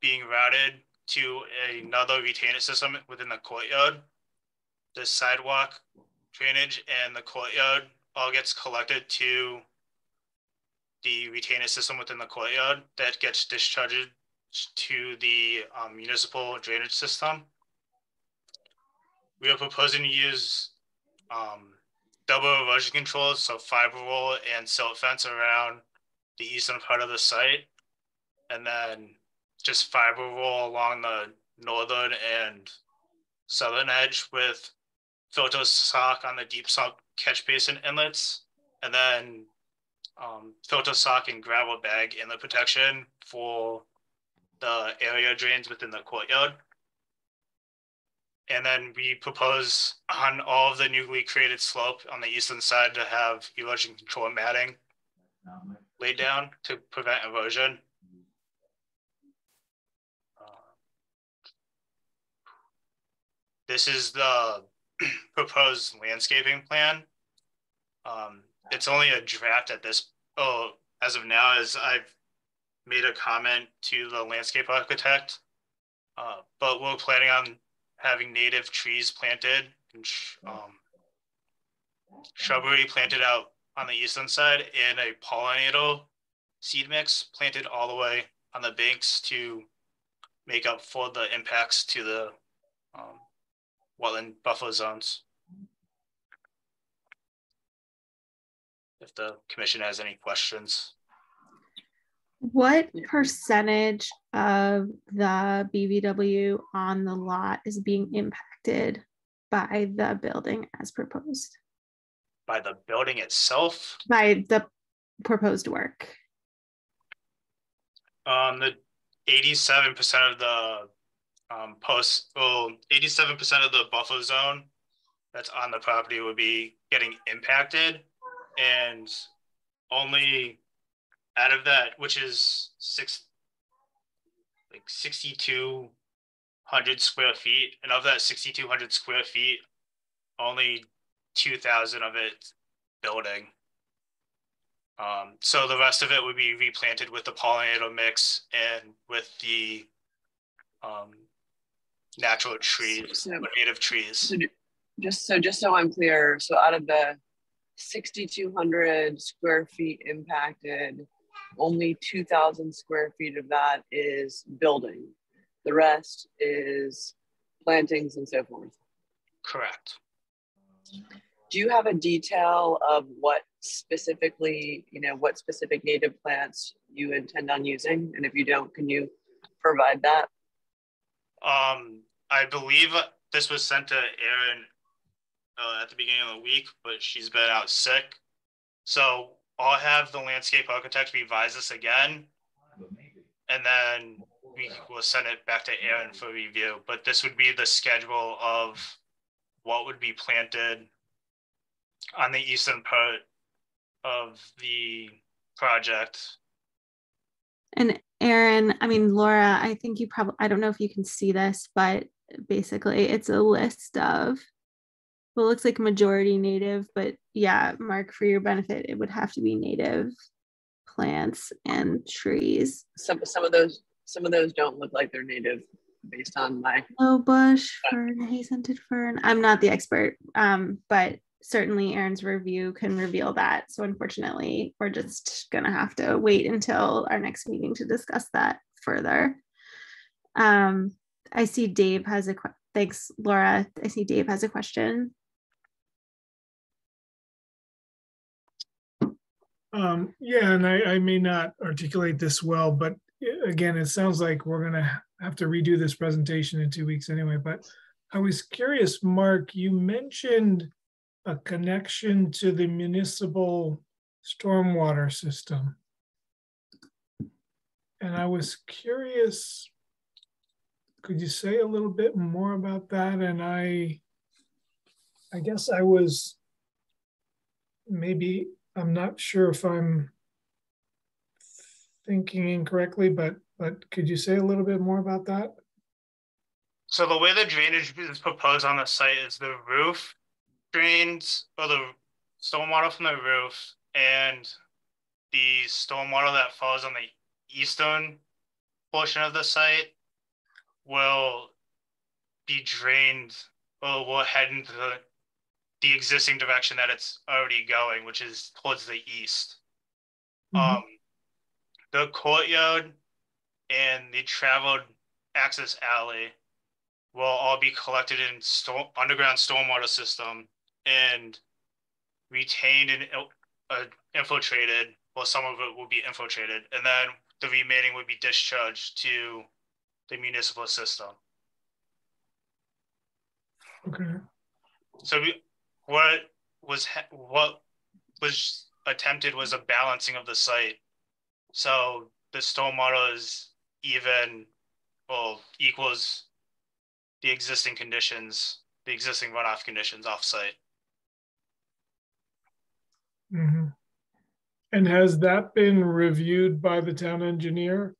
being routed to another retainer system within the courtyard. The sidewalk drainage and the courtyard all gets collected to the retainer system within the courtyard that gets discharged to the um, municipal drainage system. We are proposing to use um, double erosion controls, so fiber roll and silt fence around the eastern part of the site, and then just fiber roll along the northern and southern edge with filter sock on the deep sump catch basin inlets, and then um, filter sock and gravel bag inlet protection for the area drains within the courtyard. And then we propose on all of the newly created slope on the eastern side to have erosion control matting laid down to prevent erosion. This is the proposed landscaping plan. Um, it's only a draft at this, oh, as of now, as I've made a comment to the landscape architect. Uh, but we're planning on having native trees planted and um, shrubbery planted out on the eastern side and a pollinator seed mix planted all the way on the banks to make up for the impacts to the um, wetland buffer zones. If the commission has any questions. What percentage of the BVW on the lot is being impacted by the building as proposed? By the building itself? By the proposed work? Um, the 87% of the um, post, well, 87% of the buffer zone that's on the property would be getting impacted. And only out of that, which is six, like 6,200 square feet. And of that 6,200 square feet, only 2,000 of it building. Um, so the rest of it would be replanted with the pollinator mix and with the um, natural trees, so, native trees. So just so just so I'm clear, so out of the 6,200 square feet impacted, only 2,000 square feet of that is building. The rest is plantings and so forth. Correct. Do you have a detail of what specifically, you know, what specific native plants you intend on using? And if you don't, can you provide that? Um, I believe this was sent to Erin uh, at the beginning of the week, but she's been out sick. So I'll have the landscape architect revise this again. And then we will send it back to Erin for review. But this would be the schedule of what would be planted on the eastern part of the project. And Erin, I mean, Laura, I think you probably, I don't know if you can see this, but basically it's a list of well, it looks like majority native, but yeah, Mark, for your benefit, it would have to be native plants and trees. Some some of those some of those don't look like they're native based on my oh bush fern, hay scented fern. I'm not the expert, um, but certainly Erin's review can reveal that. So unfortunately, we're just gonna have to wait until our next meeting to discuss that further. Um, I see Dave has a thanks, Laura. I see Dave has a question. Um, yeah, and I, I may not articulate this well, but again, it sounds like we're gonna have to redo this presentation in two weeks anyway, but I was curious, Mark, you mentioned a connection to the municipal stormwater system. And I was curious, could you say a little bit more about that? And I, I guess I was maybe, I'm not sure if I'm thinking incorrectly, but but could you say a little bit more about that? So the way the drainage is proposed on the site is the roof drains or the stormwater from the roof and the stormwater that falls on the eastern portion of the site will be drained or will head into the, the existing direction that it's already going, which is towards the east. Mm-hmm. Um, the courtyard and the traveled access alley will all be collected in sto- underground stormwater system and retained and uh, infiltrated. Well, some of it will be infiltrated, and then the remaining would be discharged to the municipal system. Okay. So we, what was what was attempted was a balancing of the site. So the stormwater is even well equals the existing conditions, the existing runoff conditions offsite. Mm-hmm. And has that been reviewed by the town engineer?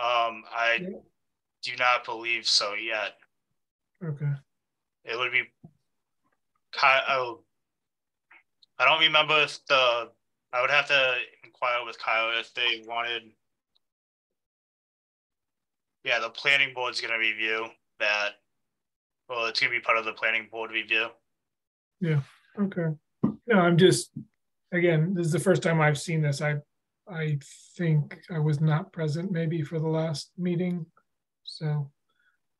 Um, I yeah. do not believe so yet. Okay. It would be. Oh, I don't remember if the. I would have to inquire with Kyle if they wanted yeah, the planning board's gonna review that. Well, it's gonna be part of the planning board review. Yeah. Okay. No, I'm just again, this is the first time I've seen this. I I think I was not present maybe for the last meeting. So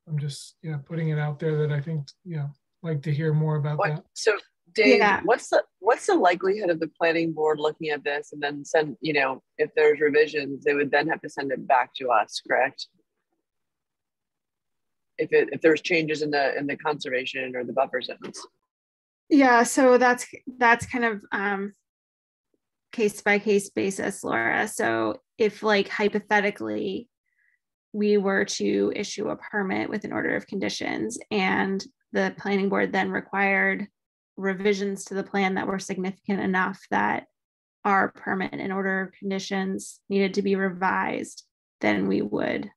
I'm just yeah, putting it out there that I think, yeah, like to hear more about what, that. So Dave, yeah. what's the what's the likelihood of the planning board looking at this and then send, you know, if there's revisions, they would then have to send it back to us, correct? if it if there's changes in the in the conservation or the buffer zones. Yeah, so that's that's kind of um, case by case basis, Laura. So if like hypothetically we were to issue a permit with an order of conditions and the planning board then required revisions to the plan that were significant enough that our permit and order of conditions needed to be revised, then we would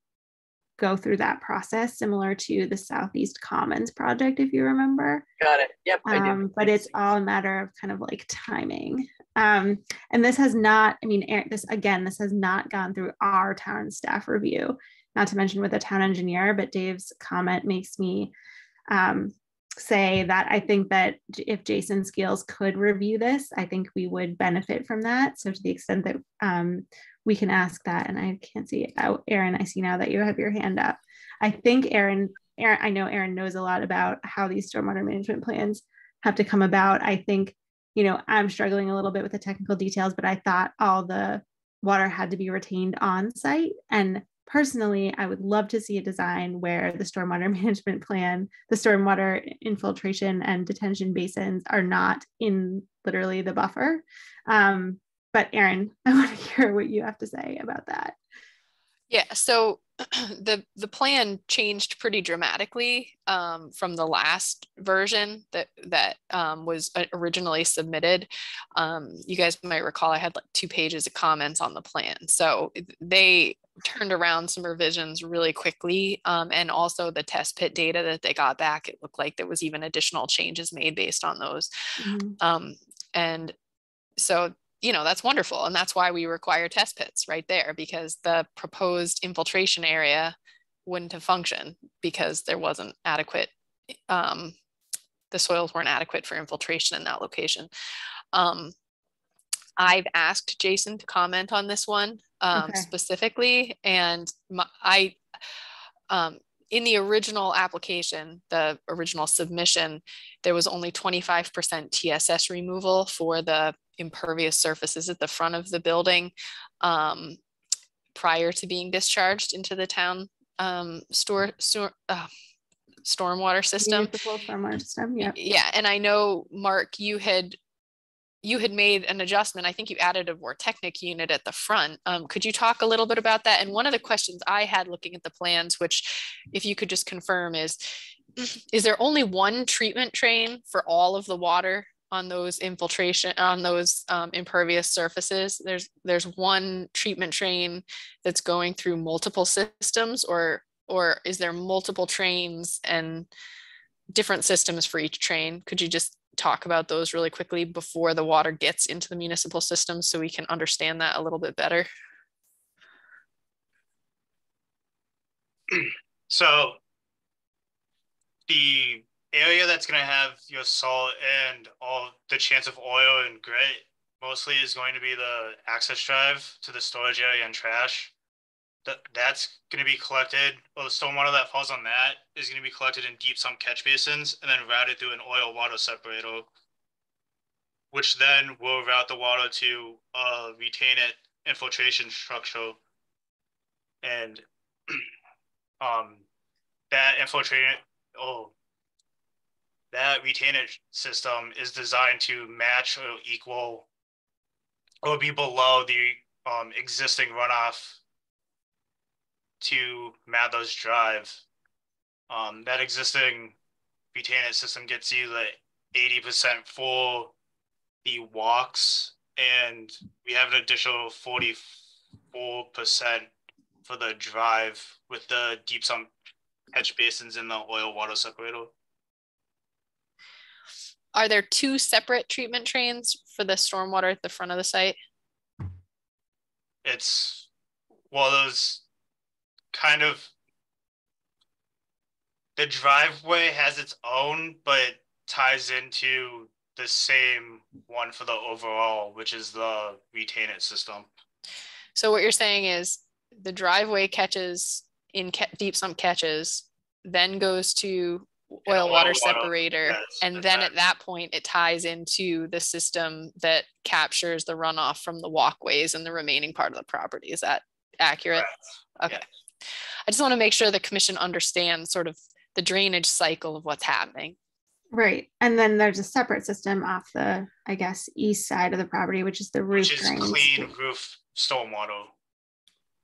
go through that process, similar to the Southeast Commons project, if you remember. Got it. Yep. Um, but it's all a matter of kind of like timing. Um, and this has not, I mean, this again, this has not gone through our town staff review, not to mention with a town engineer, but Dave's comment makes me um, say that I think that if Jason Skeels could review this, I think we would benefit from that. So to the extent that um, we can ask that. And I can't see, oh, Erin. I see now that you have your hand up. I think Erin, Erin, I know Erin knows a lot about how these stormwater management plans have to come about. I think, you know, I'm struggling a little bit with the technical details, but I thought all the water had to be retained on site. And personally, I would love to see a design where the stormwater management plan, the stormwater infiltration and detention basins are not in literally the buffer. Um, but Erin, I want to hear what you have to say about that. Yeah, so the the plan changed pretty dramatically um, from the last version that that um, was uh, originally submitted. Um, you guys might recall I had like two pages of comments on the plan, so they turned around some revisions really quickly, um, and also the test pit data that they got back. It looked like there was even additional changes made based on those, mm-hmm. Um, and so you know that's wonderful and that's why we require test pits right there because the proposed infiltration area wouldn't have functioned because there wasn't adequate um, the soils weren't adequate for infiltration in that location um, i've asked jason to comment on this one um, okay. specifically and my, i um, in the original application, the original submission, there was only 25% TSS removal for the impervious surfaces at the front of the building um, prior to being discharged into the town um, store, store, uh, stormwater system. Stormwater system, yeah. Yeah, and I know, Mark, you had you had made an adjustment. I think you added a Vortechnic unit at the front. Um, could you talk a little bit about that? And one of the questions I had looking at the plans, which if you could just confirm is, is there only one treatment train for all of the water on those infiltration, on those um, impervious surfaces? There's, there's one treatment train that's going through multiple systems or, or is there multiple trains and different systems for each train? Could you just talk about those really quickly before the water gets into the municipal system so we can understand that a little bit better? So the area that's going to have your salt and all the chance of oil and grit mostly is going to be the access drive to the storage area and trash that that's going to be collected. Well, the stormwater that falls on that is going to be collected in deep sump catch basins and then routed through an oil water separator, which then will route the water to a retainage infiltration structure. And um, that infiltration, oh, that retainage system is designed to match or equal or be below the um, existing runoff to Mathos Drive. Um, that existing retainage system gets you the 80% for the walks, and we have an additional 44% for the drive with the deep sump catch basins in the oil water separator. Are there two separate treatment trains for the stormwater at the front of the site? It's well, those kind of the driveway has its own, but ties into the same one for the overall, which is the retainage system. So what you're saying is the driveway catches in deep sump catches, then goes to oil, oil water, water, separator, yes, and and then that- at that point it ties into the system that captures the runoff from the walkways and the remaining part of the property. Is that accurate? Correct. Okay. I just want to make sure the commission understands sort of the drainage cycle of what's happening. Right. And then there's a separate system off the, I guess, east side of the property, which is the roof Which is drains. clean roof stormwater.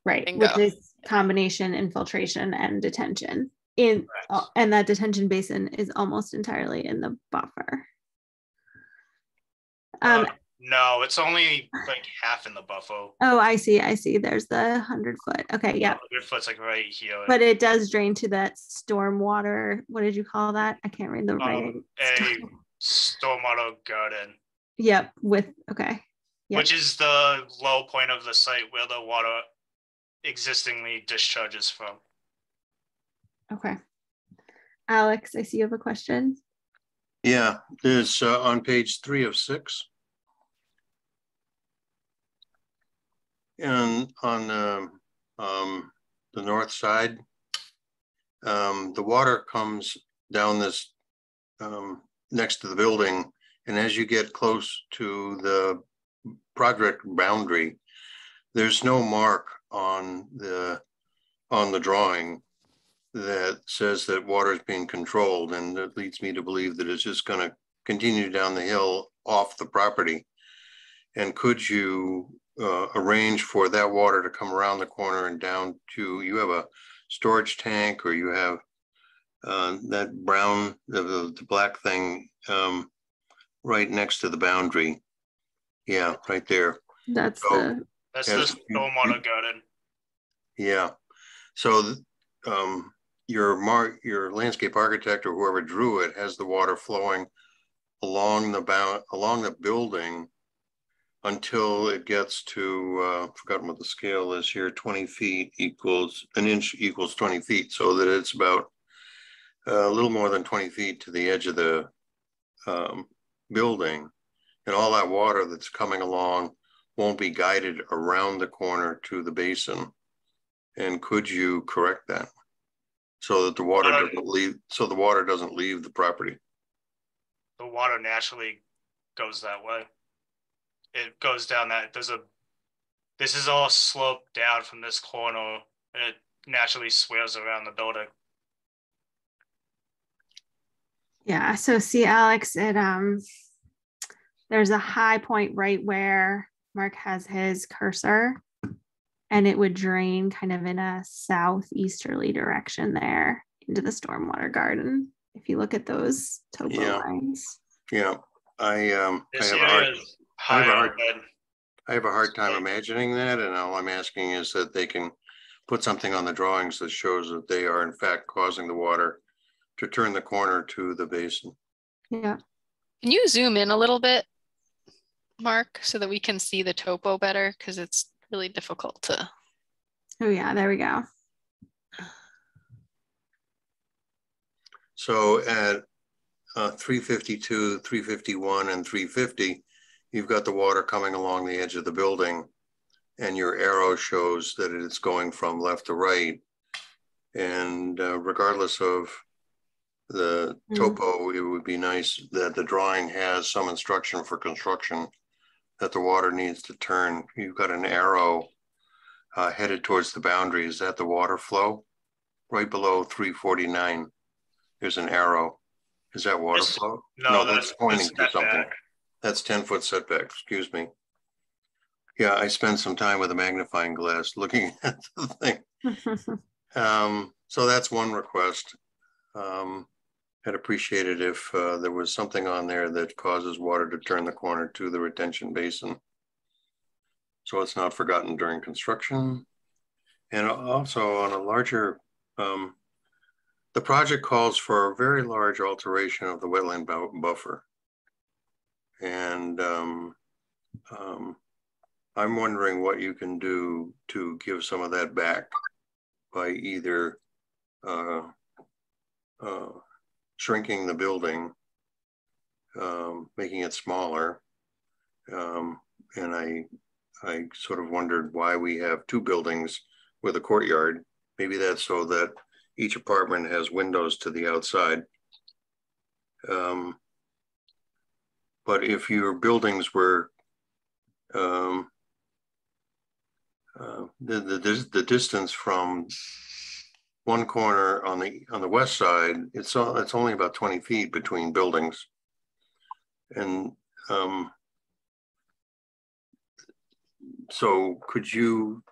Right, Bingo. which is combination infiltration and detention. In uh, and that detention basin is almost entirely in the buffer. Um, Uh, no, it's only like half in the buffo. oh, I see, I see. There's the hundred foot. Okay, yeah. Your foot's like right here. But it does drain to that stormwater. What did you call that? I can't read the writing. a stormwater garden, Yep, with okay. Yep. which is the low point of the site where the water existingly discharges from. Okay. Alex, I see you have a question. Yeah, there's uh, on page three of six. And on the, um, the north side, um, the water comes down this, um, next to the building. And as you get close to the project boundary, there's no mark on the, on the drawing that says that water is being controlled, and that leads me to believe that it's just gonna continue down the hill off the property. And could you uh, arrange for that water to come around the corner and down to, you have a storage tank or you have uh, that brown, the, the the black thing um, right next to the boundary. Yeah, right there. That's Oh. the That's Yes. the stormwater garden. Yeah, so th- um, your mark, your landscape architect or whoever drew it has the water flowing along the bound, along the building until it gets to, uh, forgotten what the scale is here, twenty feet equals, an inch equals twenty feet, so that it's about uh, a little more than twenty feet to the edge of the um, building. And all that water that's coming along won't be guided around the corner to the basin. And could you correct that? So that the water Uh, doesn't leave, so the water doesn't leave the property. The water naturally goes that way. It goes down that, there's a, this is all sloped down from this corner and it naturally swirls around the building. Yeah, so see Alex, it um there's a high point right where Mark has his cursor and it would drain kind of in a southeasterly direction there into the stormwater garden. If you look at those topo Yeah. lines. Yeah, I, um, I have a hard, area is I have hard- I have a hard time imagining that, and all I'm asking is that they can put something on the drawings that shows that they are in fact causing the water to turn the corner to the basin. Yeah. Can you zoom in a little bit, Mark, so that we can see the topo better? Because it's really difficult to. Oh yeah, there we go. So at uh, three fifty-two, three fifty-one, and three fifty, you've got the water coming along the edge of the building. And your arrow shows that it's going from left to right. And uh, regardless of the Mm. topo, it would be nice that the drawing has some instruction for construction that the water needs to turn. You've got an arrow uh, headed towards the boundary. Is that the water flow? Right below three forty-nine, there's an arrow. Is that water This- flow? No, that's that's pointing pointing to something. That's ten foot setback, excuse me. Yeah, I spent some time with a magnifying glass looking at the thing. Um, so that's one request. Um, I'd appreciate it if uh, there was something on there that causes water to turn the corner to the retention basin. So it's not forgotten during construction. And also on a larger, um, the project calls for a very large alteration of the wetland bu- buffer. And um, um, I'm wondering what you can do to give some of that back by either uh, uh, shrinking the building, um, making it smaller. Um, and I, I sort of wondered why we have two buildings with a courtyard. Maybe that's so that each apartment has windows to the outside. Um, but if your buildings were um, uh, the, the, the distance from one corner on the, on the west side, it's, it's only about 20 feet between buildings. And um, so could you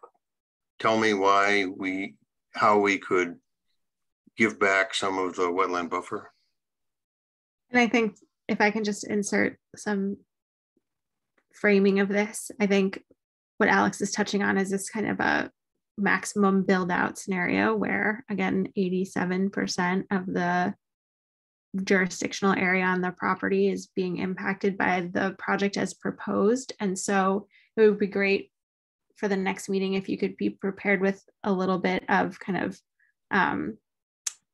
tell me why we, how we could give back some of the wetland buffer? And I think if I can just insert some framing of this, I think what Alex is touching on is this kind of a maximum build out scenario where, again, 87% of the jurisdictional area on the property is being impacted by the project as proposed. And so it would be great for the next meeting if you could be prepared with a little bit of kind of um,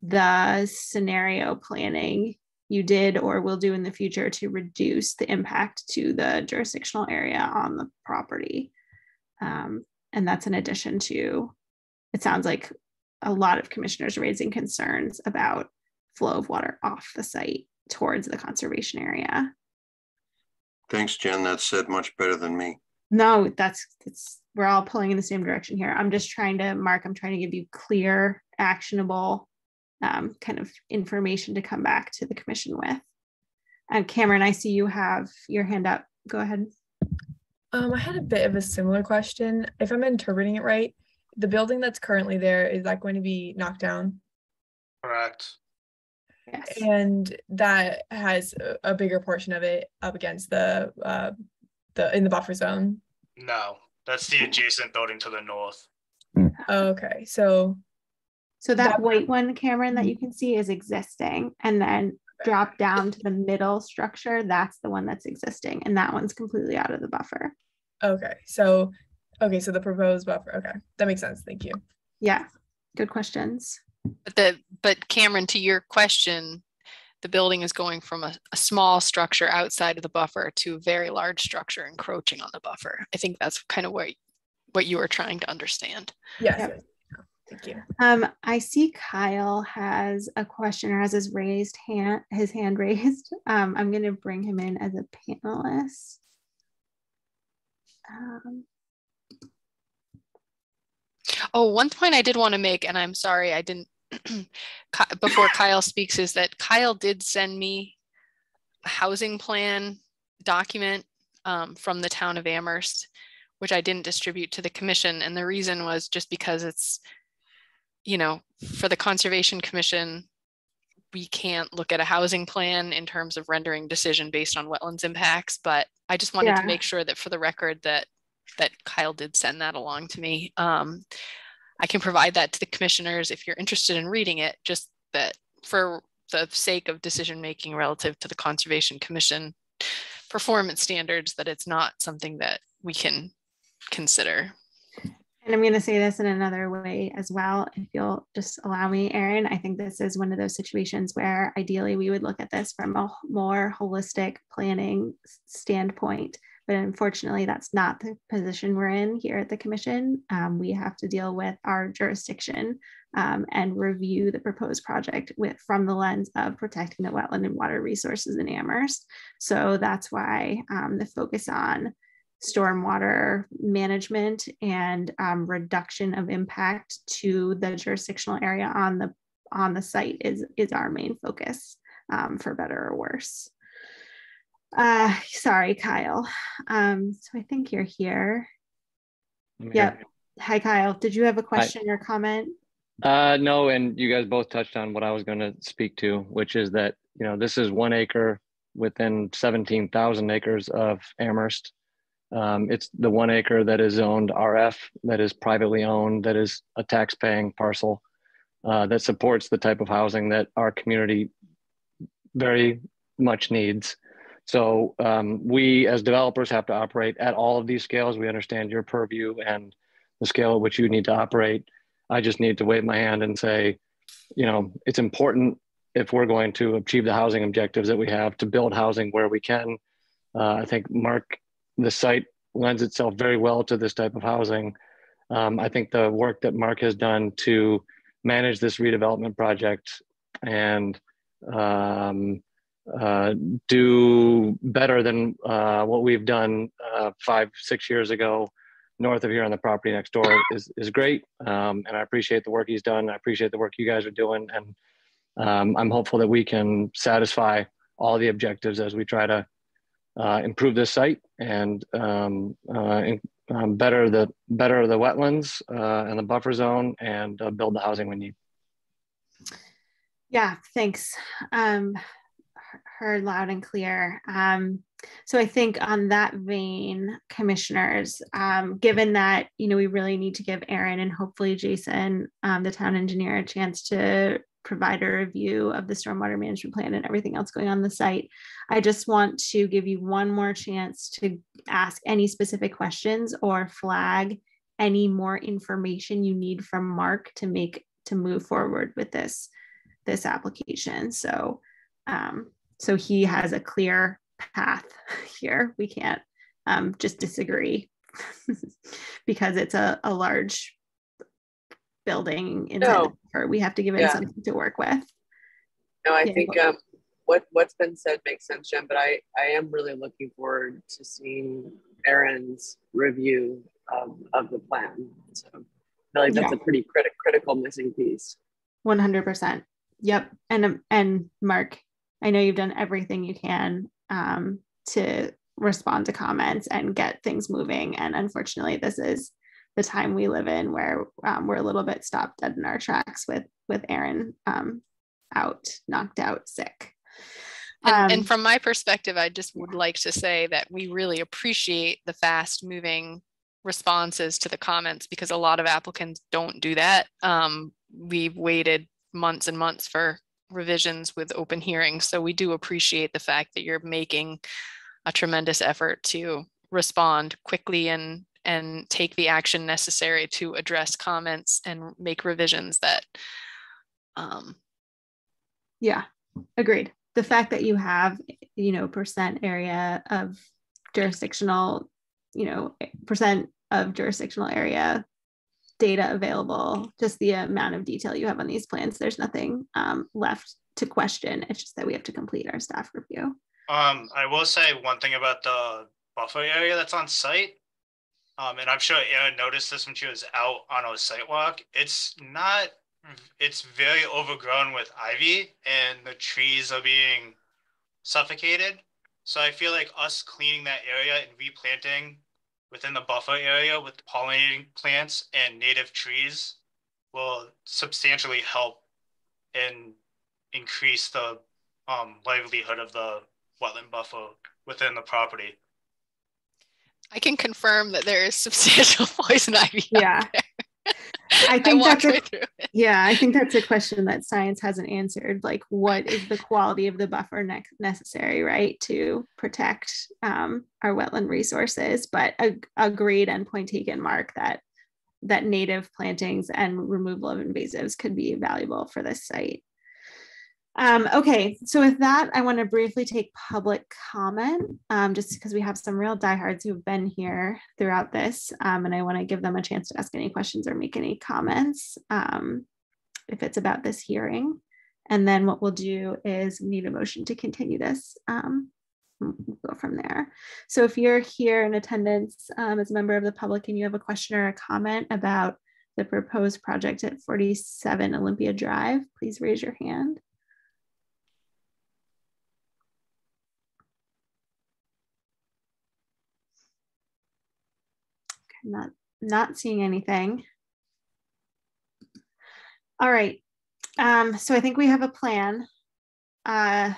the scenario planning you did or will do in the future to reduce the impact to the jurisdictional area on the property. Um, and that's in addition to, it sounds like a lot of commissioners raising concerns about flow of water off the site towards the conservation area. Thanks, Jen. That's said much better than me. No, that's, that's, we're all pulling in the same direction here. I'm just trying to, Mark, I'm trying to give you clear, actionable um, kind of information to come back to the commission with. And Cameron, I see you have your hand up. Go ahead. Um, I had a bit of a similar question. If I'm interpreting it right, the building that's currently there, is that going to be knocked down? Correct. Yes. And that has a, a bigger portion of it up against the, uh, the, in the buffer zone. No, that's the adjacent building to the north. Okay, so, So that That- white one, Cameron, that you can see is existing and then drop down to the middle structure. That's the one that's existing and that one's completely out of the buffer. okay, so, okay, so the proposed buffer, okay, that makes sense, thank you. Yeah, good questions. But the, but Cameron, to your question, the building is going from a, a small structure outside of the buffer to a very large structure encroaching on the buffer. I think that's kind of what, what you were trying to understand. Yes, Yep. Thank you. Um, I see Kyle has a question or has his raised hand, his hand raised. Um, I'm gonna bring him in as a panelist. Um, Oh, one point I did want to make, and I'm sorry I didn't before Kyle speaks, is that Kyle did send me a housing plan document um, from the town of Amherst, which I didn't distribute to the commission. And the reason was just because it's, you know, for the Conservation Commission, we can't look at a housing plan in terms of rendering decision based on wetlands impacts. But I just wanted Yeah. to make sure that for the record that that Kyle did send that along to me. Um, I can provide that to the commissioners if you're interested in reading it, just that for the sake of decision making relative to the Conservation Commission performance standards, that it's not something that we can consider. And I'm going to say this in another way as well, if you'll just allow me, Erin. I think this is one of those situations where ideally we would look at this from a more holistic planning standpoint. But unfortunately, that's not the position we're in here at the commission. Um, we have to deal with our jurisdiction um, and review the proposed project with from the lens of protecting the wetland and water resources in Amherst. So that's why um, the focus on stormwater management and um, reduction of impact to the jurisdictional area on the on the site is is our main focus um, for better or worse. Uh, sorry, Kyle. Um, so I think you're here. Yep. Hi, Kyle. Did you have a question or comment? Uh, no, and you guys both touched on what I was going to speak to, which is that, you know, this is one acre within 17,000 acres of Amherst. Um, it's the one acre that is owned RF, that is privately owned, that is a tax paying parcel uh, that supports the type of housing that our community very much needs. So um, we as developers have to operate at all of these scales. We understand your purview and the scale at which you need to operate. I just need to wave my hand and say, you know, it's important if we're going to achieve the housing objectives that we have to build housing where we can. Uh, I think Mark, the site lends itself very well to this type of housing. Um, I think the work that Mark has done to manage this redevelopment project and um, uh, do better than uh, what we've done uh, five, six years ago north of here on the property next door is, is great. Um, and I appreciate the work he's done. I appreciate the work you guys are doing. And um, I'm hopeful that we can satisfy all the objectives as we try to uh, improve this site and um, uh, um, better the better the wetlands uh, and the buffer zone and uh, build the housing we need. Yeah, thanks. Um, heard loud and clear. Um, so I think on that vein, commissioners, um, given that you know we really need to give Erin and hopefully Jason, um, the town engineer, a chance to provide a review of the stormwater management plan and everything else going on the site. I just want to give you one more chance to ask any specific questions or flag any more information you need from Mark to make to move forward with this this application. So um, so he has a clear path here. We can't um, just disagree because it's a, a large building inside No. the buffer. We have to give it Yeah. something to work with. No, I Yeah. think um, what what's been said makes sense, Jen. But I I am really looking forward to seeing Erin's review of, of the plan. So I feel like that's a pretty criti- critical missing piece. 100%. Yep. And um, and Mark, I know you've done everything you can um, to respond to comments and get things moving. And unfortunately, this is the time we live in where um, we're a little bit stopped dead in our tracks with with Erin um, out, knocked out, sick. And, Um, and from my perspective, I just would like to say that we really appreciate the fast moving responses to the comments because a lot of applicants don't do that. Um, we've waited months and months for revisions with open hearings. So we do appreciate the fact that you're making a tremendous effort to respond quickly and and take the action necessary to address comments and make revisions that um, Yeah, agreed. The fact that you have, you know, percent area of jurisdictional, you know, percent of jurisdictional area data available, just the amount of detail you have on these plans, there's nothing um, left to question. It's just that we have to complete our staff review. Um, I will say one thing about the buffer area that's on site. Um, and I'm sure Erin noticed this when she was out on a site walk. It's not, it's very overgrown with ivy and the trees are being suffocated. So I feel like us cleaning that area and replanting within the buffer area with pollinating plants and native trees will substantially help and increase the um, livelihood of the wetland buffer within the property. I can confirm that there is substantial poison ivy. Yeah. I think walked that's a, right through it. yeah, I think that's a question that science hasn't answered. Like, what is the quality of the buffer ne- necessary, right, to protect um, our wetland resources? But ag- agreed and point taken, Mark, that that native plantings and removal of invasives could be valuable for this site. Um, okay, so with that, I want to briefly take public comment, um, just because we have some real diehards who've been here throughout this, um, and I want to give them a chance to ask any questions or make any comments um, if it's about this hearing. And then what we'll do is need a motion to continue this. Um, we'll go from there. So if you're here in attendance um, as a member of the public and you have a question or a comment about the proposed project at 47 Olympia Drive, please raise your hand. Not not seeing anything. All right. Um, so I think we have a plan. Uh,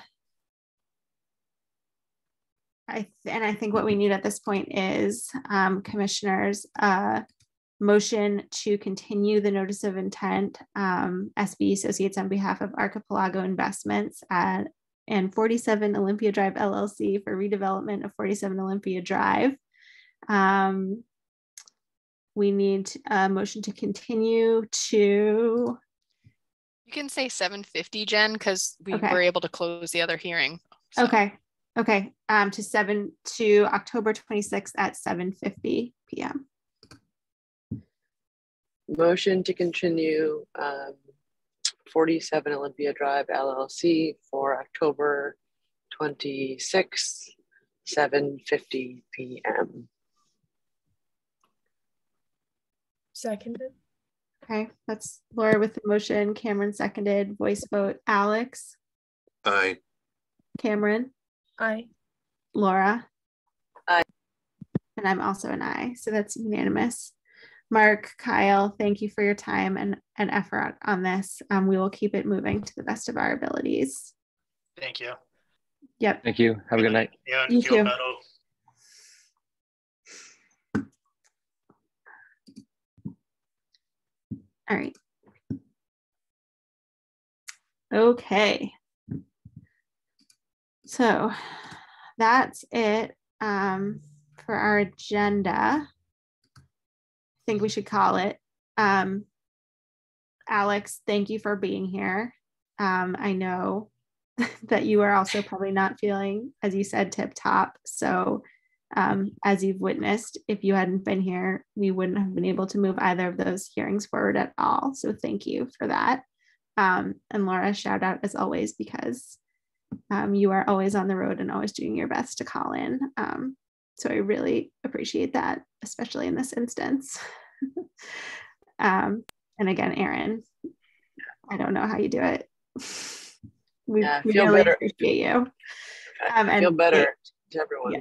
I and I think what we need at this point is um, commissioners uh, motion to continue the notice of intent um, SB Associates on behalf of Archipelago Investments at and 47 Olympia Drive LLC for redevelopment of 47 Olympia Drive. Um, we need a motion to continue to, You can say 750, Jen, because we Okay. were able to close the other hearing. so. okay, okay, um, to seven, to October twenty-sixth at seven fifty PM. Motion to continue um, 47 Olympia Drive LLC for October 26th, 7:50 PM. Seconded. Okay, that's Laura with the motion, Cameron seconded, voice vote, Alex, Aye. Cameron, Aye. Laura. Aye. And I'm also an aye, so that's unanimous. Mark, Kyle, thank you for your time and, and effort on this. Um, we will keep it moving to the best of our abilities. Thank you. Yep, Thank you. Have a good night. Yeah, You feel too. better. All right. Okay. So that's it um, for our agenda. I think we should call it. Um, Alex, thank you for being here. Um, I know that you are also probably not feeling, as you said, tip top. So, um, as you've witnessed, if you hadn't been here, we wouldn't have been able to move either of those hearings forward at all. So, thank you for that. Um, and Laura, shout out as always because um, you are always on the road and always doing your best to call in. Um, so, I really appreciate that, especially in this instance. um, and again, Erin, I don't know how you do it. We, Yeah, really better. appreciate you. Um, Feel and better to everyone. yeah.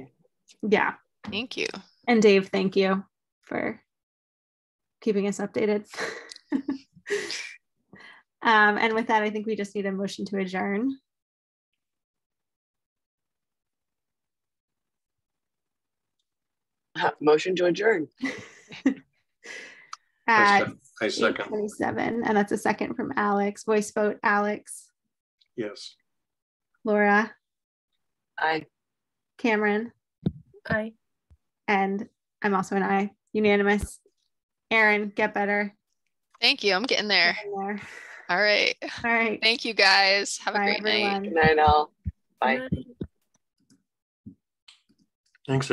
Yeah. Thank you. And Dave, thank you for keeping us updated. um, and with that, I think we just need a motion to adjourn. Motion to adjourn. At I second, 27, and that's a second from Alex. Voice vote, Alex, yes. Laura, Aye. Cameron, Aye. and I'm also an aye. Unanimous. Erin, get better. Thank you. I'm getting there. Get there. All right. All right. Thank you guys. Have a Bye, great night. everyone. Good night, all. Bye. Good night. Thanks,